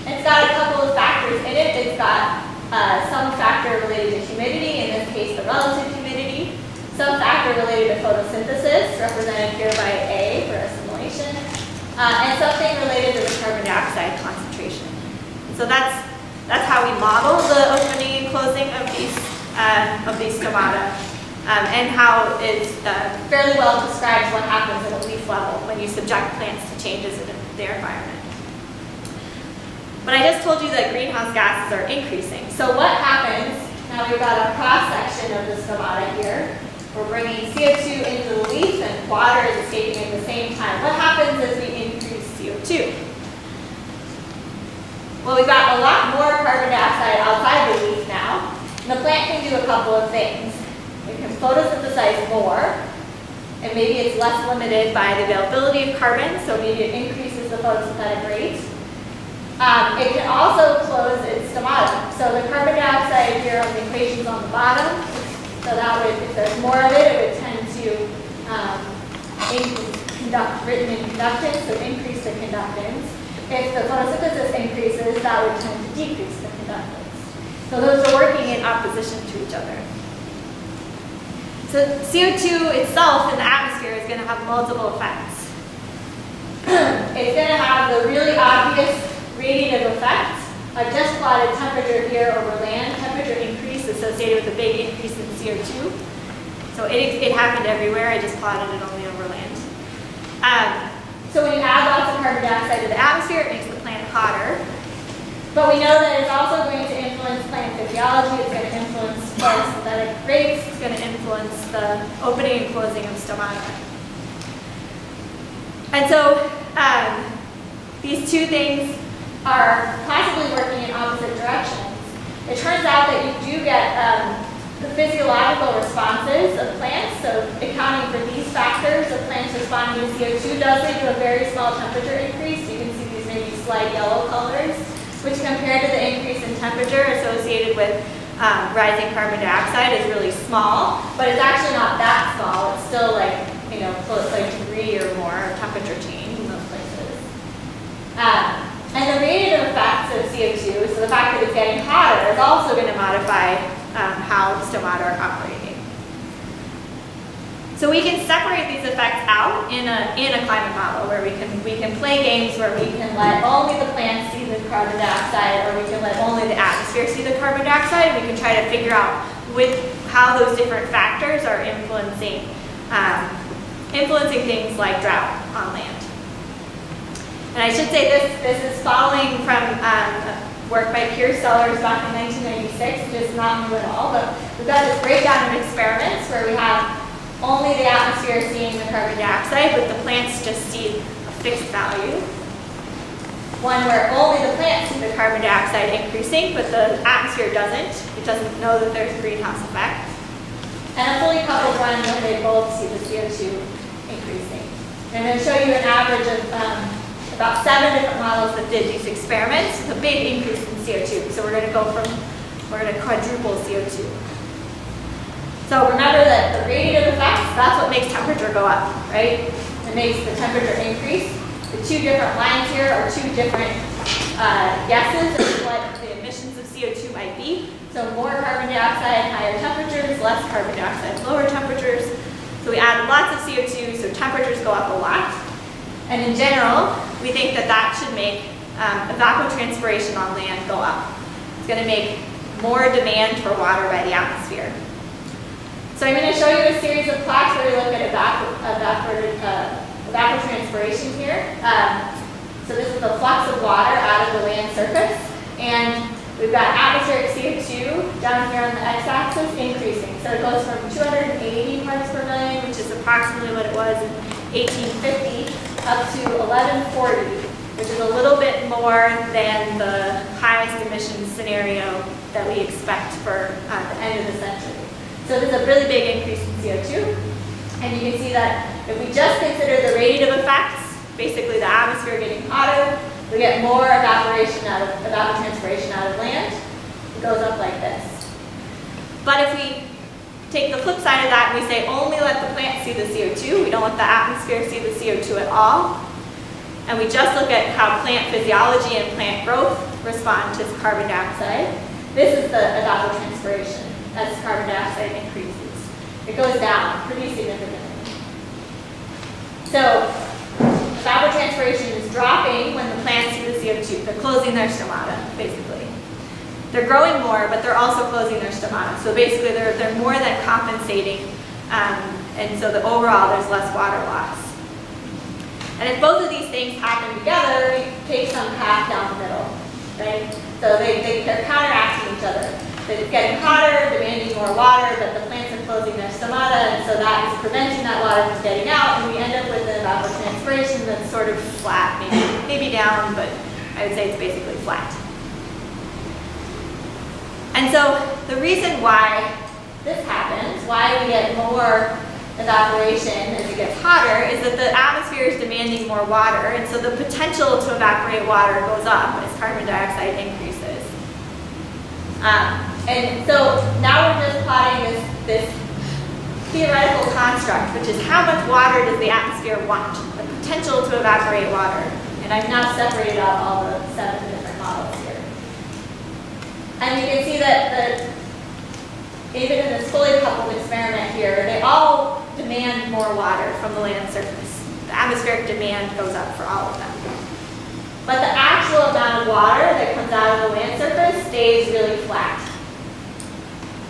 It's got a couple of factors in it. It's got uh, some factor related to humidity, in this case the relative humidity, some factor related to photosynthesis, represented here by A for assimilation, uh, and something related to the carbon dioxide concentration. So that's that's how we model the opening and closing of these uh, of these stomata, um, and how it uh, fairly well describes what happens at a leaf level when you subject plants to changes in their environment. But I just told you that greenhouse gases are increasing. So what happens, now we've got a cross section of the stomata here, we're bringing CO2 into the leaf and water is escaping at the same time. What happens as we increase CO2? Well, we've got a lot more carbon dioxide outside the leaf now. And the plant can do a couple of things. It can photosynthesize more, and maybe it's less limited by the availability of carbon, so maybe it increases the photosynthetic rate. Um, it can also close its stomata. So the carbon dioxide here on the equation's on the bottom. So that would, if there's more of it, it would tend to um, increase conduct, written in conductance, so increase the conductance. If the photosynthesis increases, that would tend to decrease the conductance. So those are working in opposition to each other. So CO2 itself in the atmosphere is going to have multiple effects. it's going to have the really obvious radiative effect. I've just plotted temperature here over land, temperature increase associated with a big increase in CO2. So it, it happened everywhere, I just plotted it only over land. Um, so when you add lots of carbon dioxide to the atmosphere, it makes the plant hotter. But we know that it's also going to influence plant physiology, it's going to influence photosynthetic rates, it's going to influence the opening and closing of stomata. And so um, these two things are possibly working in opposite directions. It turns out that you do get um, the physiological responses of plants, so accounting for these factors of plants responding to CO2 does lead to a very small temperature increase. You can see these maybe slight yellow colors which compared to the increase in temperature associated with um, rising carbon dioxide is really small, but it's actually not that small. It's still like, you know, close like degree or more temperature change in those places. Um, and the radiative effects of CO2, so the fact that it's getting hotter, is also going to modify um, how stomata are operating. So we can separate these effects out in a, in a climate model where we can, we can play games where we can let only the plants see the carbon dioxide or we can let only the atmosphere see the carbon dioxide. We can try to figure out with how those different factors are influencing, um, influencing things like drought on land. And I should say this, this is following from um, work by Piers Sellers back in 1996, which is not new at all, but we've got this breakdown of experiments where we have only the atmosphere seeing the carbon dioxide, but the plants just see a fixed value. One where only the plants see the carbon dioxide increasing, but the atmosphere doesn't. It doesn't know that there's a greenhouse effect. And a fully coupled one where they both see the CO2 increasing. And I'm going to show you an average of um, about seven different models that did these experiments with a big increase in CO2. So we're going to go from, we're going to quadruple CO2. So remember that the radiative effects, that's what makes temperature go up, right? It makes the temperature increase. The two different lines here are two different uh, guesses of what the emissions of CO2 might be. So more carbon dioxide, higher temperatures, less carbon dioxide, lower temperatures. So we add lots of CO2, so temperatures go up a lot. And in general, we think that that should make um, evapotranspiration on land go up. It's going to make more demand for water by the atmosphere. So I'm going to show you a series of plots where we look at evap uh, evapotranspiration here. Um, so this is the flux of water out of the land surface. And we've got atmospheric CO2 down here on the x-axis increasing. So it goes from 280 parts per million, which is approximately what it was in 1850, up to 1140, which is a little bit more than the highest emissions scenario that we expect for uh, the end of the century. So there's a really big increase in CO2. And you can see that if we just consider the radiative effects, basically the atmosphere getting hotter, we get more evaporation out of evapotranspiration out of land. It goes up like this. But if we take the flip side of that and we say only let the plant see the CO2, we don't let the atmosphere see the CO2 at all, and we just look at how plant physiology and plant growth respond to carbon dioxide, this is the evapotranspiration as carbon dioxide increases. It goes down pretty significantly. So evapotranspiration is dropping when the plants see the CO2. They're closing their stomata, basically. They're growing more, but they're also closing their stomata. So basically, they're, they're more than compensating, um, and so the overall, there's less water loss. And if both of these things happen together, you take some path down the middle, right? So they, they, they're counteracting each other it's getting hotter, demanding more water, but the plants are closing their stomata, and so that is preventing that water from getting out, and we end up with an evapotranspiration that's sort of flat, maybe, maybe down, but I would say it's basically flat. And so the reason why this happens, why we get more evaporation as it gets hotter is that the atmosphere is demanding more water, and so the potential to evaporate water goes up as carbon dioxide increases. Um, and so now we're just plotting this, this theoretical construct, which is how much water does the atmosphere want, the potential to evaporate water. And I've now separated out all the seven different models. And you can see that the, even in this fully coupled experiment here, they all demand more water from the land surface. The atmospheric demand goes up for all of them. But the actual amount of water that comes out of the land surface stays really flat.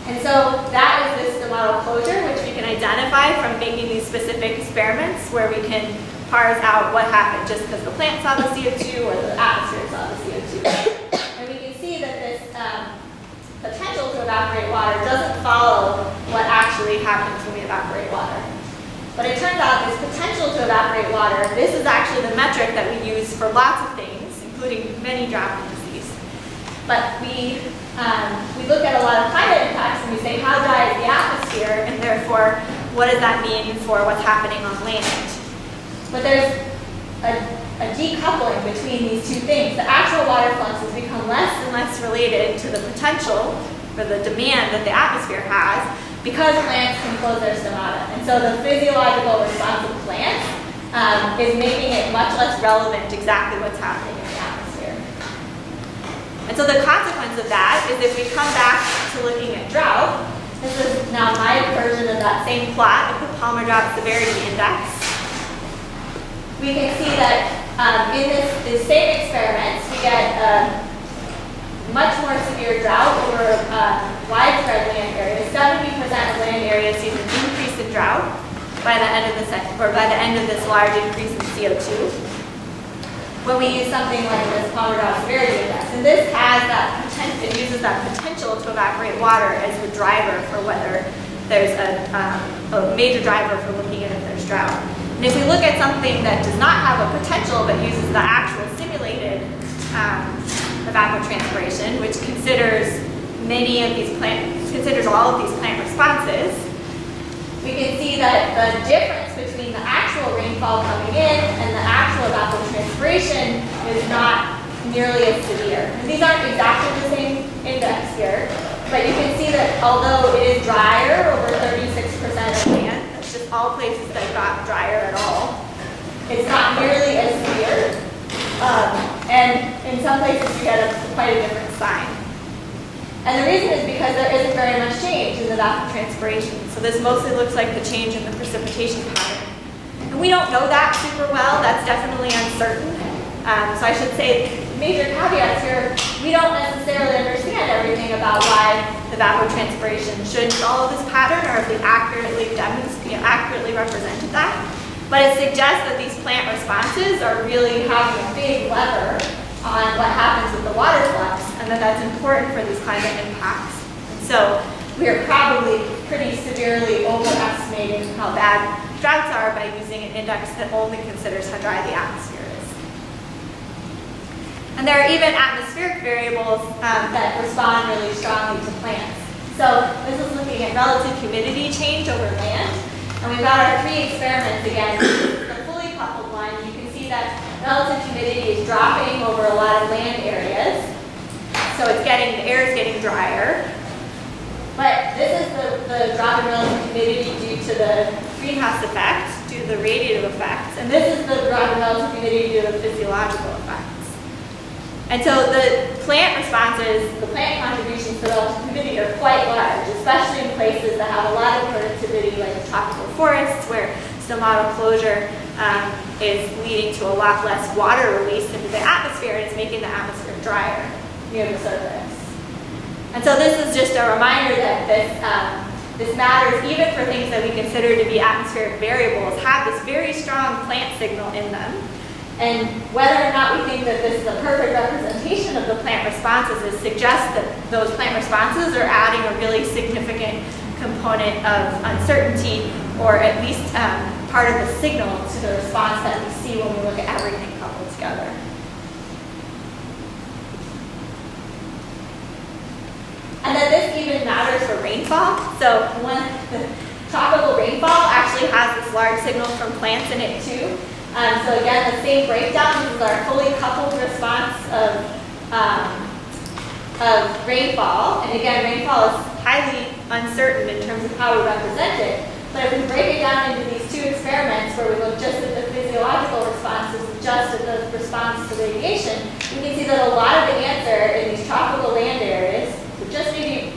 And so that is this model closure, which we can identify from making these specific experiments where we can parse out what happened just because the plant saw the CO2 or the atmosphere saw the CO2. and we can see that this um, potential to evaporate water doesn't follow what actually happens when we evaporate water. But it turns out this potential to evaporate water, this is actually the metric that we use for lots of things, including many drought indices. But we, um, we look at a lot of climate impacts and we say how dry is the atmosphere and therefore what does that mean for what's happening on land. But there's a, a decoupling between these two things. The actual water fluxes become less and less related to the potential for the demand that the atmosphere has because plants can close their stomata. And so the physiological response of plants um, is making it much less relevant exactly what's happening in the atmosphere. And so the consequence of that is if we come back to looking at drought, this is now my version of that same plot of the Palmer Drought Severity Index. We can see that um, in this, same experiments, we get a much more severe drought over uh, widespread land areas. 70% of land areas sees an increase in drought by the end of the second, or by the end of this large increase in CO2. When we use something like this Palmer Drought Severity Index, and this has that potential, it uses that potential to evaporate water as the driver for whether there's a, um, a major driver for looking at if there's drought. And if we look at something that does not have a potential but uses the actual simulated um, evapotranspiration, which considers many of these plant, considers all of these plant responses, we can see that the difference between the actual rainfall coming in and the actual evapotranspiration is not nearly as severe. These aren't exactly the same index here, but you can see that although it is drier over 36% of land, that's just all places that got drier at all, it's not nearly as severe. Um, and in some places you get a, quite a different sign. And the reason is because there isn't very much change in the evapotranspiration. So this mostly looks like the change in the precipitation pattern. And we don't know that super well. That's definitely uncertain. Um, so I should say major caveats here. We don't necessarily understand everything about why the evapotranspiration should follow this pattern or if they accurately demonstrate, accurately represented that. But it suggests that these plant responses are really having a big lever on what happens with the water flux and that that's important for these climate impacts. So we are probably pretty severely overestimating how bad droughts are by using an index that only considers how dry the atmosphere. And there are even atmospheric variables um, that respond really strongly to plants. So this is looking at relative humidity change over land. And we've got our three experiments again. the fully coupled one. You can see that relative humidity is dropping over a lot of land areas. So it's getting, the air is getting drier. But this is the, the drop in relative humidity due to the greenhouse effect, due to the radiative effects. And this is the drop in relative humidity due to the physiological effects. And so the plant responses, the plant contributions to relative humidity are quite large, especially in places that have a lot of productivity like tropical forests where stomatal closure um, is leading to a lot less water release into the atmosphere and it's making the atmosphere drier near the surface. And so this is just a reminder that this, um, this matters even for things that we consider to be atmospheric variables have this very strong plant signal in them. And whether or not we think that this is a perfect representation of the plant responses is suggests that those plant responses are adding a really significant component of uncertainty or at least um, part of the signal to the response that we see when we look at everything coupled together. And that this even matters for rainfall. So one, tropical rainfall actually has this large signal from plants in it too. Um, so again, the same breakdown, this is our fully coupled response of, um, of rainfall. And again, rainfall is highly uncertain in terms of how we represent it. But if we break it down into these two experiments where we look just at the physiological responses and just at the response to radiation, we can see that a lot of the answer in these tropical land areas, so just maybe,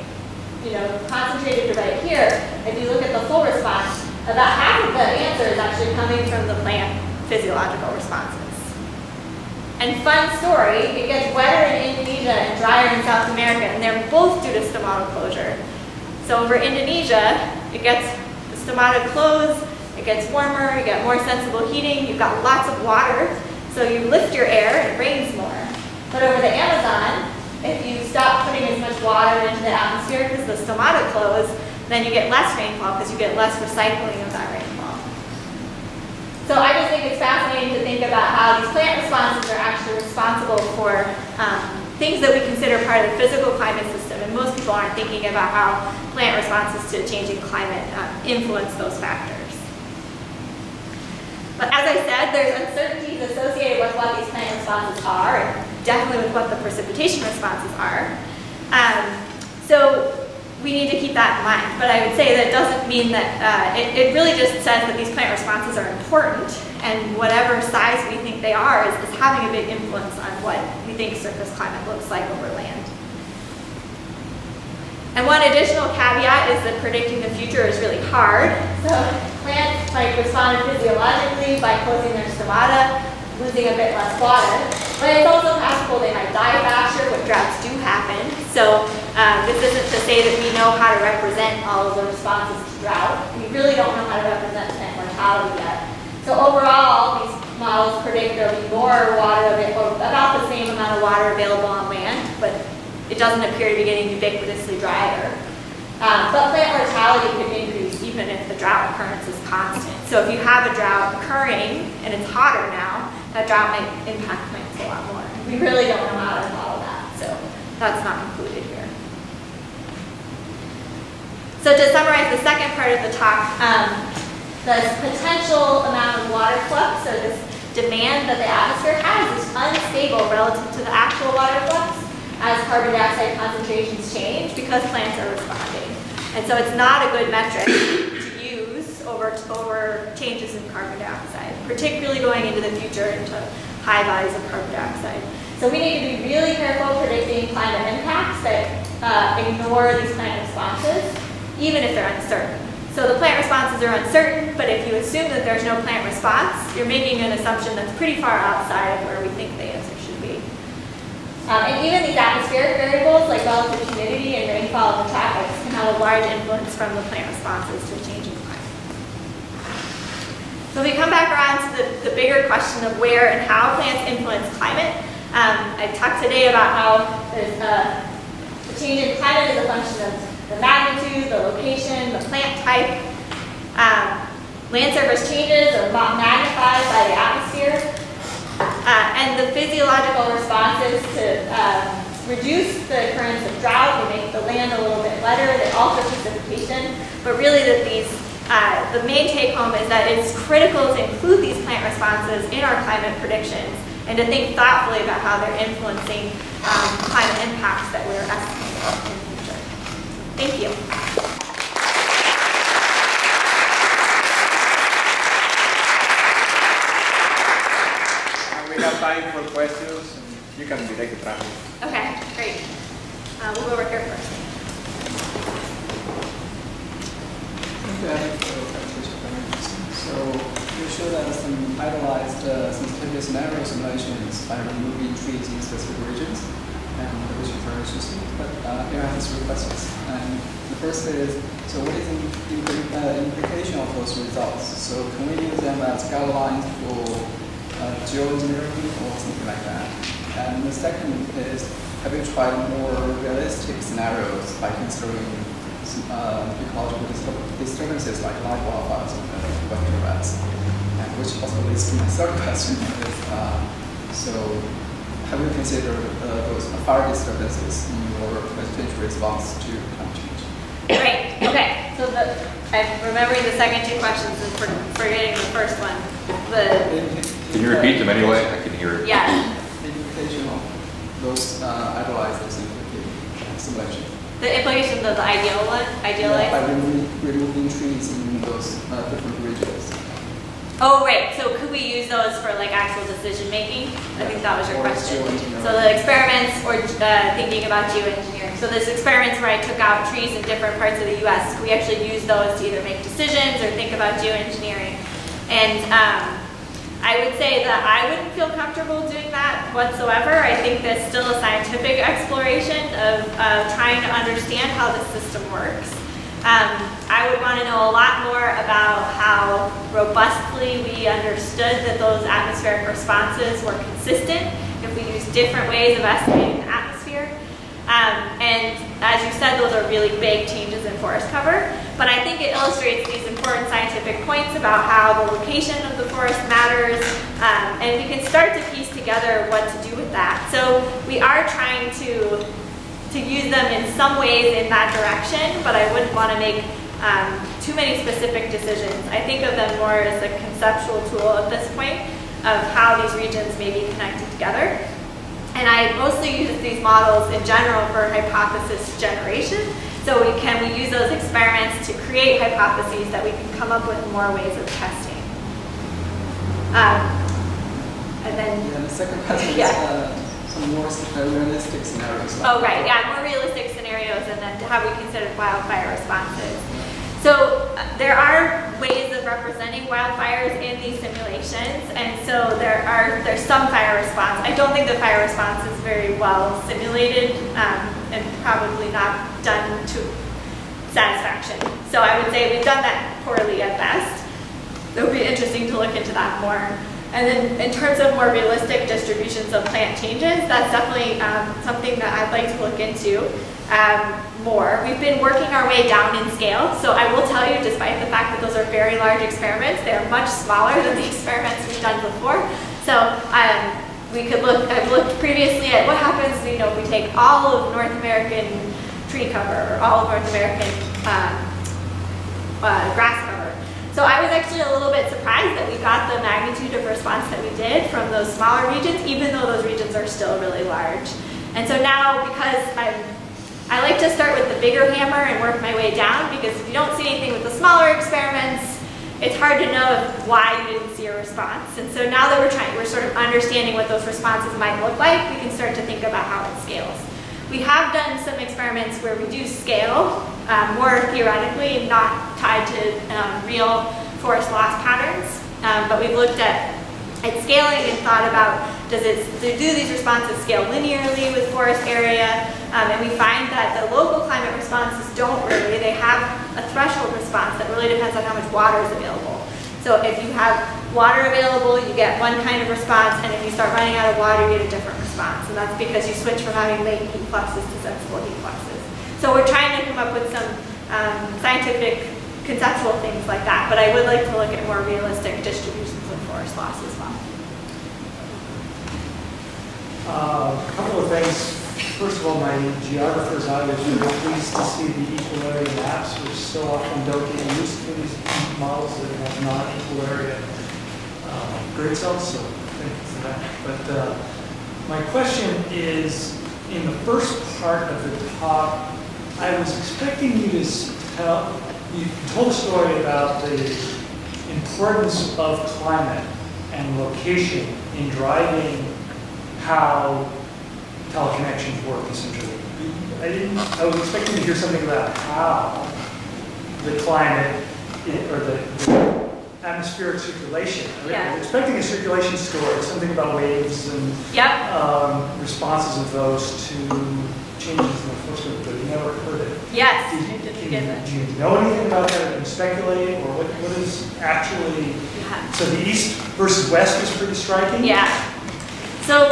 you know, concentrated to right here, if you look at the full response, about half of the answer is actually coming from the plant physiological responses. And fun story, it gets wetter in Indonesia and drier in South America, and they're both due to stomata closure. So over Indonesia, it gets the stomata close, it gets warmer, you get more sensible heating, you've got lots of water, so you lift your air it rains more. But over the Amazon, if you stop putting as much water into the atmosphere because the stomata close, then you get less rainfall because you get less recycling of that. So I just think it's fascinating to think about how these plant responses are actually responsible for um, things that we consider part of the physical climate system. And most people aren't thinking about how plant responses to changing climate um, influence those factors. But as I said, there's uncertainties associated with what these plant responses are, and definitely with what the precipitation responses are. Um, so we need to keep that in mind. But I would say that doesn't mean that, uh, it, it, really just says that these plant responses are important, and whatever size we think they are is, is having a big influence on what we think surface climate looks like over land. And one additional caveat is that predicting the future is really hard. So plants might respond physiologically by closing their stomata, losing a bit less water. But it's also possible they might die faster when droughts do happen. So um, this isn't to say that we know how to represent all of the responses to drought. We really don't know how to represent plant mortality yet. So overall, these models predict there'll be more water, or about the same amount of water available on land, but it doesn't appear to be getting ubiquitously drier. Um, but plant mortality could increase even if the drought occurrence is constant. So if you have a drought occurring and it's hotter now, that drought might impact plants a lot more. We really don't know how to model that, so that's not included here. So to summarize the second part of the talk, um, the potential amount of water flux, so this demand that the atmosphere has, is unstable relative to the actual water flux as carbon dioxide concentrations change because plants are responding. And so it's not a good metric over, over changes in carbon dioxide, particularly going into the future into high values of carbon dioxide. So we need to be really careful predicting climate impacts that uh, ignore these plant responses, even if they're uncertain. So the plant responses are uncertain, but if you assume that there's no plant response, you're making an assumption that's pretty far outside of where we think the answer should be. um, and even these atmospheric variables, like relative humidity and rainfall in the tropics, can have a large influence from the plant responses to climate. So we come back around to the, the bigger question of where and how plants influence climate. Um, I talked today about how there's a, the change in climate is a function of the magnitude, the location, the plant type. Um, land surface changes are magnified by the atmosphere. Uh, and the physiological responses to um, reduce the occurrence of drought, they make the land a little bit wetter, they alter precipitation, but really that these, uh, the main take home is that it's critical to include these plant responses in our climate predictions and to think thoughtfully about how they're influencing um, climate impacts that we're estimating in the future. Thank you. We have time for questions. You can direct the traffic. Okay, great. Uh, we'll go over here first. So you showed us some idealized uh, sensitivity scenario simulations by removing trees in specific regions, and which is very interesting. But uh, here I have three questions. And the first is, so what is the uh, implication of those results? So can we use them as guidelines for uh, geoengineering or something like that. And the second is, have you tried more realistic scenarios by considering uh, ecological disturbances like light wildfires and uh, weather events? And which also leads to my third question is, uh, so have you considered uh, those fire disturbances in your vegetation response to climate change? Great, okay, so the, I'm remembering the second two questions and for- forgetting the first one. The, Can you repeat them anyway? I can hear it. yeah, The implication of those uh, idolized simulation. The implications of the ideal one, By idealized. removing, removing trees in those uh, different regions. Oh, right, so could we use those for like actual decision making? I think that was your Or question. So the experiments or uh, thinking about geoengineering. So this experiments where I took out trees in different parts of the US, we actually use those to either make decisions or think about geoengineering. And um, I would say that I wouldn't feel comfortable doing that whatsoever. I think that's still a scientific exploration of trying to understand how the system works. Um, I would want to know a lot more about how robustly we understood that those atmospheric responses were consistent, if we use different ways of estimating the atmosphere. Um, and as you said, those are really big changes in forest cover, but I think it illustrates these important scientific points about how the location of the forest matters, um, and we can start to piece together what to do with that. So we are trying to to use them in some ways in that direction, but I wouldn't want to make um, too many specific decisions. I think of them more as a conceptual tool at this point of how these regions may be connected together. And I mostly use these models in general for hypothesis generation. So we can we use those experiments to create hypotheses that we can come up with more ways of testing. Um, and then And the second question is Yeah. uh, some more realistic scenarios. like- Oh, right, yeah, more realistic scenarios and then how we consider wildfire responses? So uh, there are ways of representing wildfires in these simulations and so there are, there's some fire response. I don't think the fire response is very well simulated um, and probably not done to satisfaction. So I would say we've done that poorly at best. It would be interesting to look into that more. And then in terms of more realistic distributions of plant changes, that's definitely um, something that I'd like to look into um, more. We've been working our way down in scale, so I will tell you, despite the fact that those are very large experiments, they are much smaller than the experiments we've done before. So um, we could look, I've looked previously at what happens, you know, if we take all of North American tree cover or all of North American um, uh, grass. So I was actually a little bit surprised that we got the magnitude of response that we did from those smaller regions, even though those regions are still really large. And so now, because I'm, I like to start with the bigger hammer and work my way down, because if you don't see anything with the smaller experiments, it's hard to know why you didn't see a response. And so now that we're trying, we're sort of understanding what those responses might look like, we can start to think about how it scales. We have done some experiments where we do scale um, more theoretically and not tied to um, real forest loss patterns, um, but we've looked at, at scaling and thought about does it do these responses scale linearly with forest area? Um, and we find that the local climate responses don't really. They have a threshold response that really depends on how much water is available. So if you have water available, you get one kind of response, and if you start running out of water, you get a different response. And that's because you switch from having latent heat fluxes to sensible heat fluxes. So we're trying to come up with some um, scientific conceptual things like that, but I would like to look at more realistic distributions of forest loss as well. Uh, A couple of things. First of all, my geographers, I was really pleased to see the equal area maps, which so often don't get used for these models that have non-equal area uh, grid cells, so thank you for that. But uh, my question is, in the first part of the talk, I was expecting you to tell, you told a story about the importance of climate and location in driving how teleconnections work essentially. I didn't, I was expecting to hear something about how the climate i- or the the atmospheric circulation. I Yeah. was expecting a circulation story, something about waves and Yep. um, responses of those to changes in the force field, but you never heard it. Yes, Did I you- did can get that. Do you know anything about that, and speculate, or what, what is actually, Yeah. so the east versus west is pretty striking? Yeah. So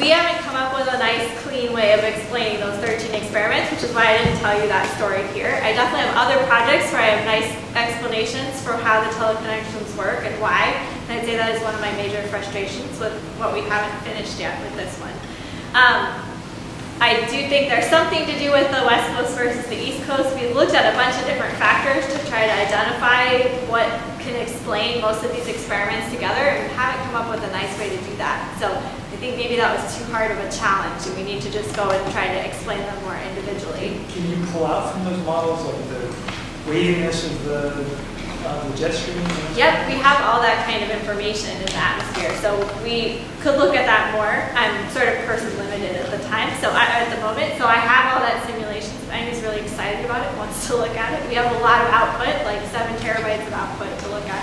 we haven't come up with a nice, clean way of explaining those 13 experiments, which is why I didn't tell you that story here. I definitely have other projects where I have nice explanations for how the teleconnections work and why. And I'd say that is one of my major frustrations with what we haven't finished yet with this one. Um, I do think there's something to do with the West Coast versus the East Coast. We looked at a bunch of different factors to try to identify what can explain most of these experiments together and haven't come up with a nice way to do that. So think maybe that was too hard of a challenge and we need to just go and try to explain them more individually. Can you pull out from those models like the waviness of the, the jet stream? Yep, we have all that kind of information in the atmosphere, so we could look at that more. I'm sort of person limited at the time, so I, at the moment, so I have all that simulations. Angus really excited about it, wants to look at it. We have a lot of output, like seven terabytes of output to look at.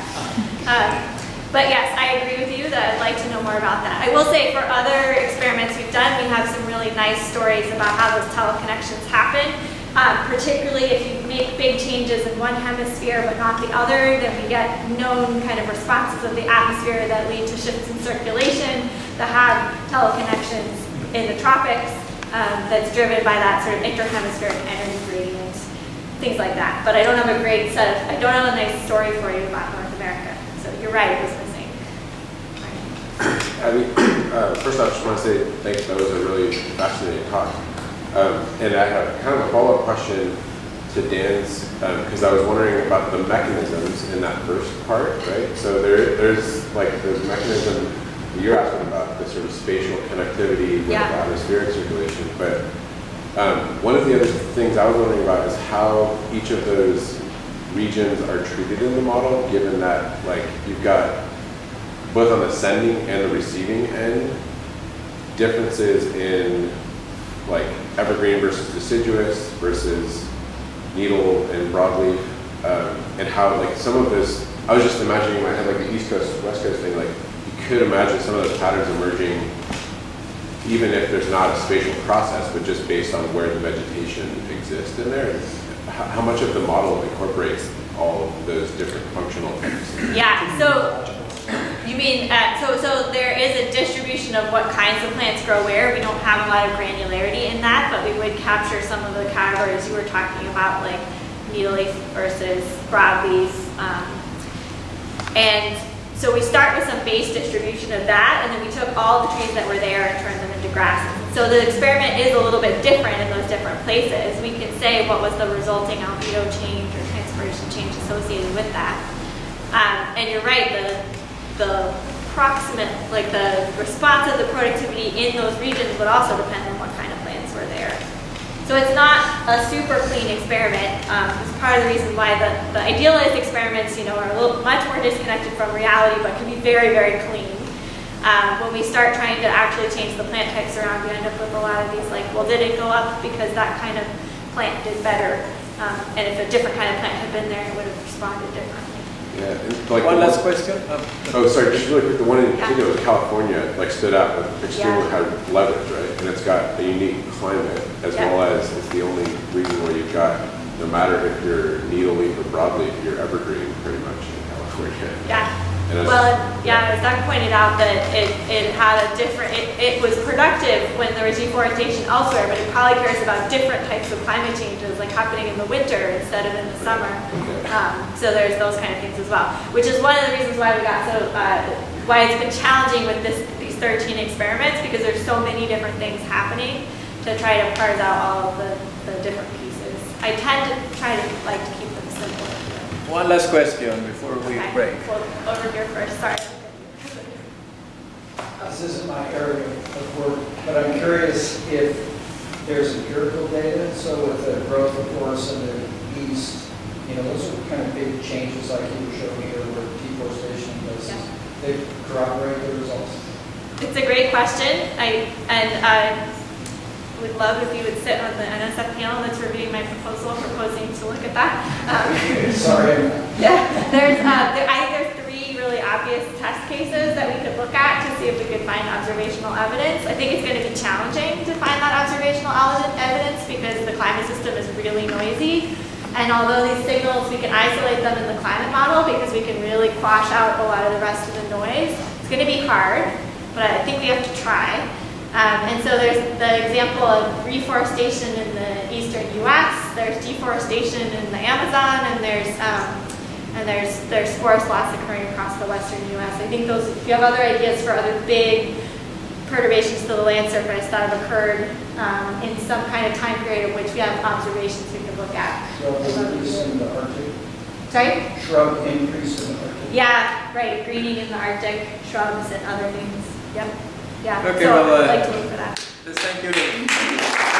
Um, but yes, I agree with you that I'd like to know more about that. I will say for other experiments we've done, we have some really nice stories about how those teleconnections happen. Um, particularly if you make big changes in one hemisphere but not the other, then we get known kind of responses of the atmosphere that lead to shifts in circulation that have teleconnections in the tropics um, that's driven by that sort of interhemispheric energy gradient, things like that. But I don't have a great set of, I don't have a nice story for you about North America. So you're right, it was missing. I mean, uh, first off, I just want to say thanks. That was a really fascinating talk. Um, and I have kind of a follow-up question to Dan's, because um, I was wondering about the mechanisms in that first part, right? So there, there's like the mechanism you're asking about, the sort of spatial connectivity with Yeah. atmospheric circulation. But um, one of the other things I was wondering about is how each of those regions are treated in the model, given that like you've got both on the sending and the receiving end, differences in like evergreen versus deciduous versus needle and broadleaf, um, and how like some of this, I was just imagining in my head like the East Coast, West Coast thing, like you could imagine some of those patterns emerging even if there's not a spatial process, but just based on where the vegetation exists in there. How, much of the model incorporates all of those different functional things? Yeah, so you mean, uh, so, so there is a distribution of what kinds of plants grow where. We don't have a lot of granularity in that, but we would capture some of the categories you were talking about, like needleleaf versus broadleaf. Um, and so we start with some base distribution of that, and then we took all the trees that were there and turned them into grasses. So the experiment is a little bit different in those different places. We can say what was the resulting albedo change or transpiration change associated with that. Um, and you're right, the, the proximate, like the response of the productivity in those regions would also depend on what kind of plants were there. So it's not a super clean experiment. Um, it's part of the reason why the, the idealized experiments, you know, are a little much more disconnected from reality, but can be very, very clean. Um, when we start trying to actually change the plant types around, we end up with a lot of these like, well, did it go up because that kind of plant did better? Um, and if a different kind of plant had been there, it would have responded differently. Yeah, like One the last question. Um, Oh, sorry, just really quick, the one in Yeah. particular, California, like stood out with extremely Yeah. high leverage, right? And it's got a unique climate, as Yeah. well as it's the only region where you've got, no matter if you're needle leaf or broadleaf, you're evergreen pretty much in California. Yeah. Well, yeah, as Doug pointed out, that it, it had a different, it, it was productive when there was deforestation elsewhere, but it probably cares about different types of climate changes, like happening in the winter instead of in the summer. Um, so there's those kind of things as well, which is one of the reasons why we got so, uh, why it's been challenging with this, these 13 experiments, because there's so many different things happening to try to parse out all of the, the different pieces. I tend to try to like to keep them simple. One last question before we Okay, break. well, Over here first, sorry. This isn't my area of work, but I'm curious if there's empirical data, so with the growth of forests in the east, you know, those are kind of big changes like you were showing here where deforestation and places. Yeah. They corroborate the results. It's a great question. I, and I would love if you would sit on the NSF panel that's reviewing my proposal, proposing to look at that. Um, Sorry, Yeah, there's, uh, there, I think there's three really obvious test cases that we could look at to see if we could find observational evidence. I think it's gonna be challenging to find that observational evidence because the climate system is really noisy. And although these signals, we can isolate them in the climate model because we can really quash out a lot of the rest of the noise. It's gonna be hard, but I think we have to try. Um, and so there's the example of reforestation in the eastern U.S. There's deforestation in the Amazon, and there's um, and there's there's forest loss occurring across the western U.S. I think those. If you have other ideas for other big perturbations to the land surface that have occurred um, in some kind of time period in which we have observations we can look at. Shrub increase in the Arctic, Sorry? shrub increase in the Arctic. Yeah, right, greening in the Arctic, shrubs and other things. Yep, yeah. Okay, So well, uh, I'd like to look for that. Thank you.